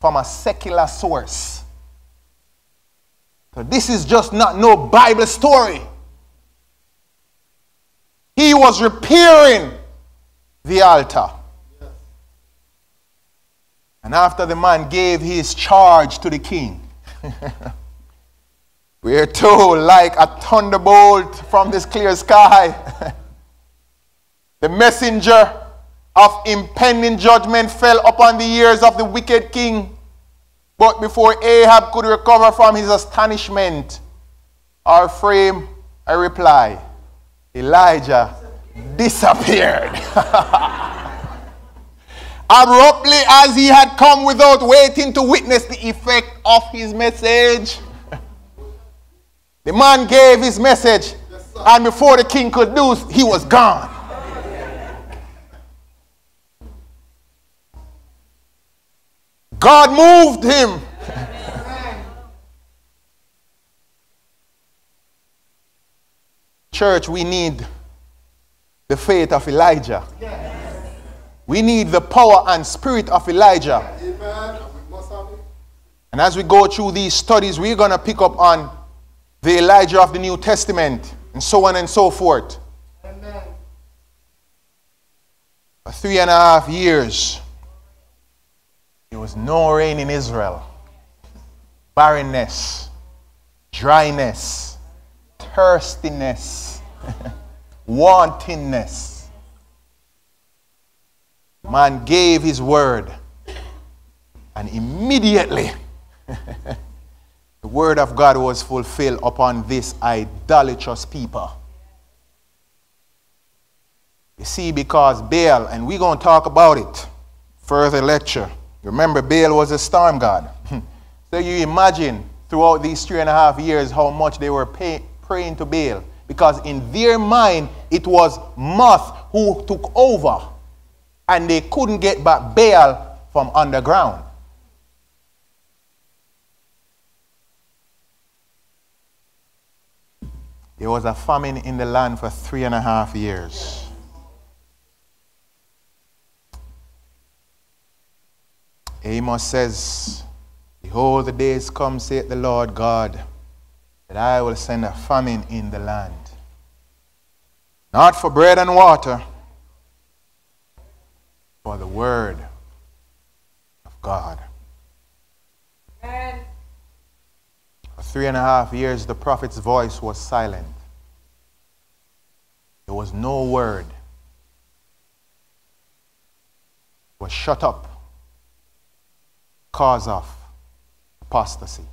from a secular source. So this is just not no Bible story. He was repairing the altar. And after the man gave his charge to the king, we are told, like a thunderbolt from this clear sky, the messenger of impending judgment fell upon the ears of the wicked king. But before Ahab could recover from his astonishment or frame a reply, Elijah disappeared. Abruptly, as he had come without waiting to witness the effect of his message. The man gave his message, and before the king could do, he was gone. God moved him. Church, we need the faith of Elijah. We need the power and spirit of Elijah. And as we go through these studies, we're going to pick up on the Elijah of the New Testament and so on and so forth. Amen. For three and a half years, there was no rain in Israel. Barrenness, dryness, thirstiness, wantingness. Man gave his word, and immediately the word of God was fulfilled upon this idolatrous people. You see, because Baal, and we're going to talk about it further lecture. Remember, Baal was a storm god. so you imagine throughout these three and a half years how much they were pay, praying to Baal. Because in their mind, it was Moth who took over. And they couldn't get back Baal from underground. There was a famine in the land for three and a half years. Amos says, Behold, the days come, saith the Lord God, that I will send a famine in the land. Not for bread and water, for the word of God. For three and a half years, the prophet's voice was silent. There was no word. It was shut up. Cause of apostasy.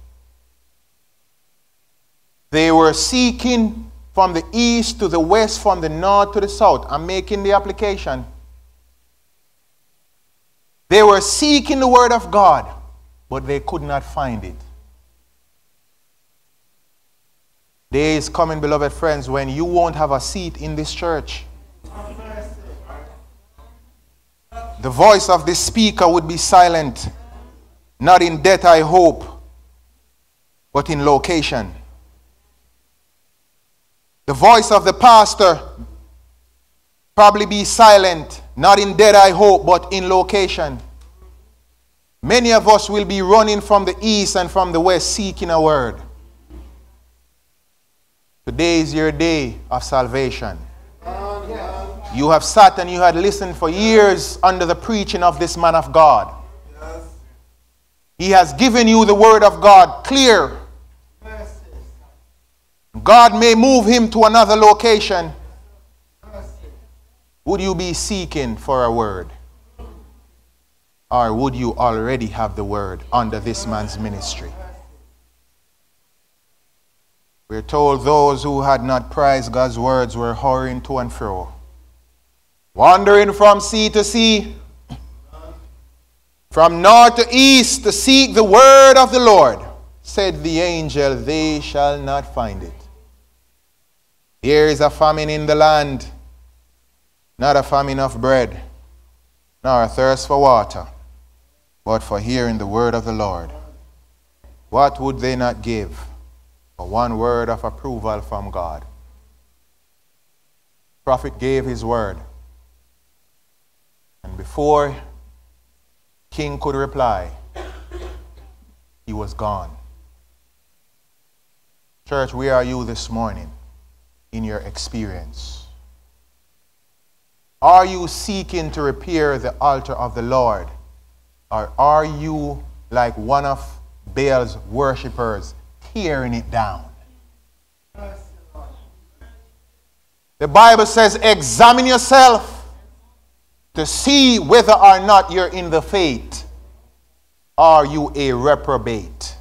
They were seeking from the east to the west, from the north to the south. I'm making the application. They were seeking the word of God, but they could not find it. Day is coming, beloved friends, when you won't have a seat in this church. The voice of the speaker would be silent, not in death, I hope, but in location. The voice of the pastor probably be silent, not in death, I hope, but in location. Many of us will be running from the east and from the west seeking a word. Today is your day of salvation. You have sat and you had listened for years under the preaching of this man of God. He has given you the word of God clear. God may move him to another location. Would you be seeking for a word? Or would you already have the word under this man's ministry? We're told those who had not prized God's words were hurrying to and fro, wandering from sea to sea, from north to east to seek the word of the Lord. Said the angel, They shall not find it. Here is a famine in the land, not a famine of bread, nor a thirst for water, but for hearing the word of the Lord. What would they not give? for one word of approval from God. Prophet gave his word. And before king could reply, he was gone. Church, where are you this morning in your experience? Are you seeking to repair the altar of the Lord? Or are you like one of Baal's worshippers tearing it down. The Bible says, examine yourself to see whether or not you're in the faith. Are you a reprobate?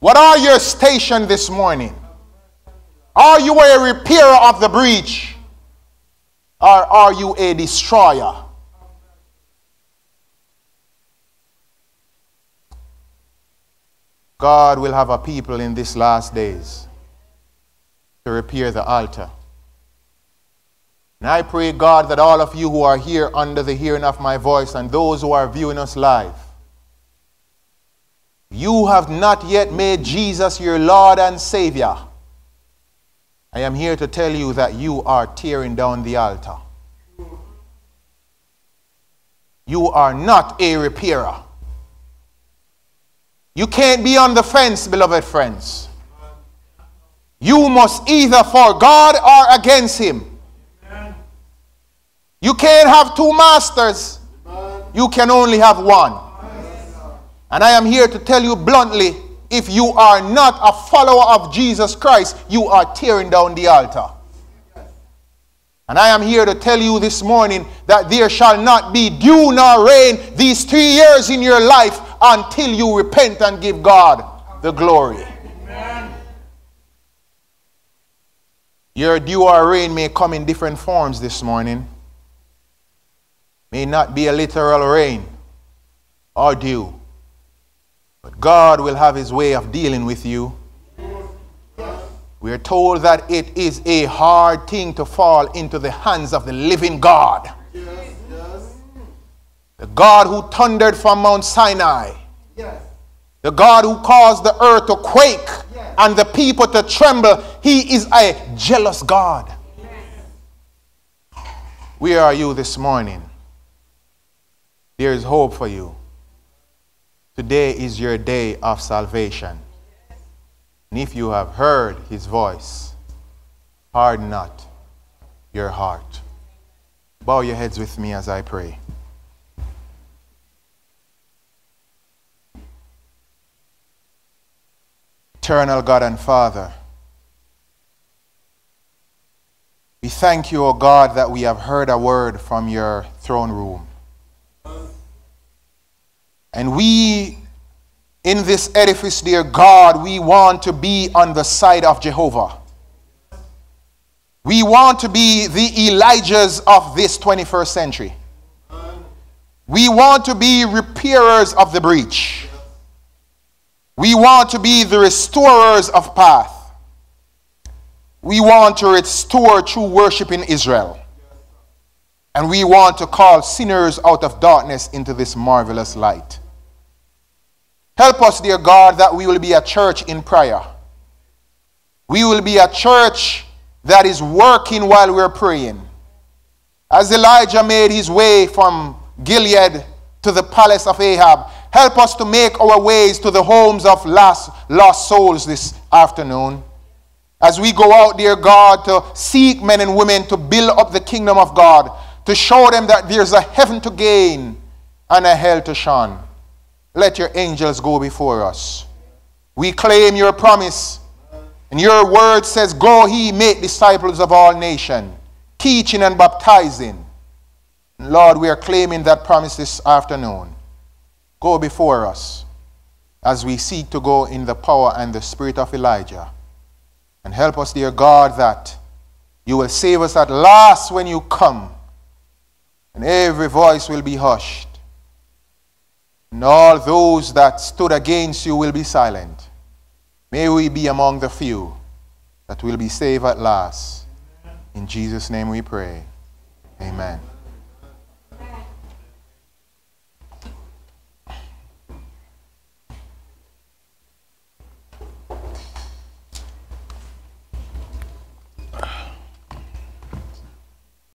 What are your station this morning? Are you a repairer of the breach? Or are you a destroyer? God will have a people in these last days to repair the altar. And I pray, God, that all of you who are here under the hearing of my voice and those who are viewing us live, you have not yet made Jesus your Lord and Savior, I am here to tell you that you are tearing down the altar. You are not a repairer. You can't be on the fence, beloved friends. You must either for God or against Him. You can't have two masters. You can only have one. And I am here to tell you bluntly if you are not a follower of Jesus Christ, you are tearing down the altar. And I am here to tell you this morning that there shall not be dew nor rain these three years in your life until you repent and give God the glory. Amen. Your dew or rain may come in different forms this morning. May not be a literal rain or dew. But God will have his way of dealing with you. We are told that it is a hard thing to fall into the hands of the living God. The God who thundered from Mount Sinai. The God who caused the earth to quake and the people to tremble. He is a jealous God. Where are you this morning? There is hope for you. Today is your day of salvation. And if you have heard his voice, harden not your heart. Bow your heads with me as I pray. Eternal God and Father, we thank you, O God, that we have heard a word from your throne room. And we, in this edifice, dear God, we want to be on the side of Jehovah. We want to be the Elijahs of this 21st century. We want to be repairers of the breach. We want to be the restorers of path. We want to restore true worship in Israel. And we want to call sinners out of darkness into this marvelous light. Help us, dear God, that we will be a church in prayer. We will be a church that is working while we're praying. As Elijah made his way from Gilead to the palace of Ahab, help us to make our ways to the homes of lost, lost souls this afternoon. As we go out, dear God, to seek men and women to build up the kingdom of God, to show them that there's a heaven to gain and a hell to shun. Let your angels go before us. We claim your promise. And your word says, Go he make disciples of all nations, teaching and baptizing. Lord, we are claiming that promise this afternoon. Go before us as we seek to go in the power and the spirit of Elijah. And help us, dear God, that you will save us at last when you come. And every voice will be hushed and all those that stood against you will be silent. May we be among the few that will be saved at last. In Jesus' name we pray. Amen.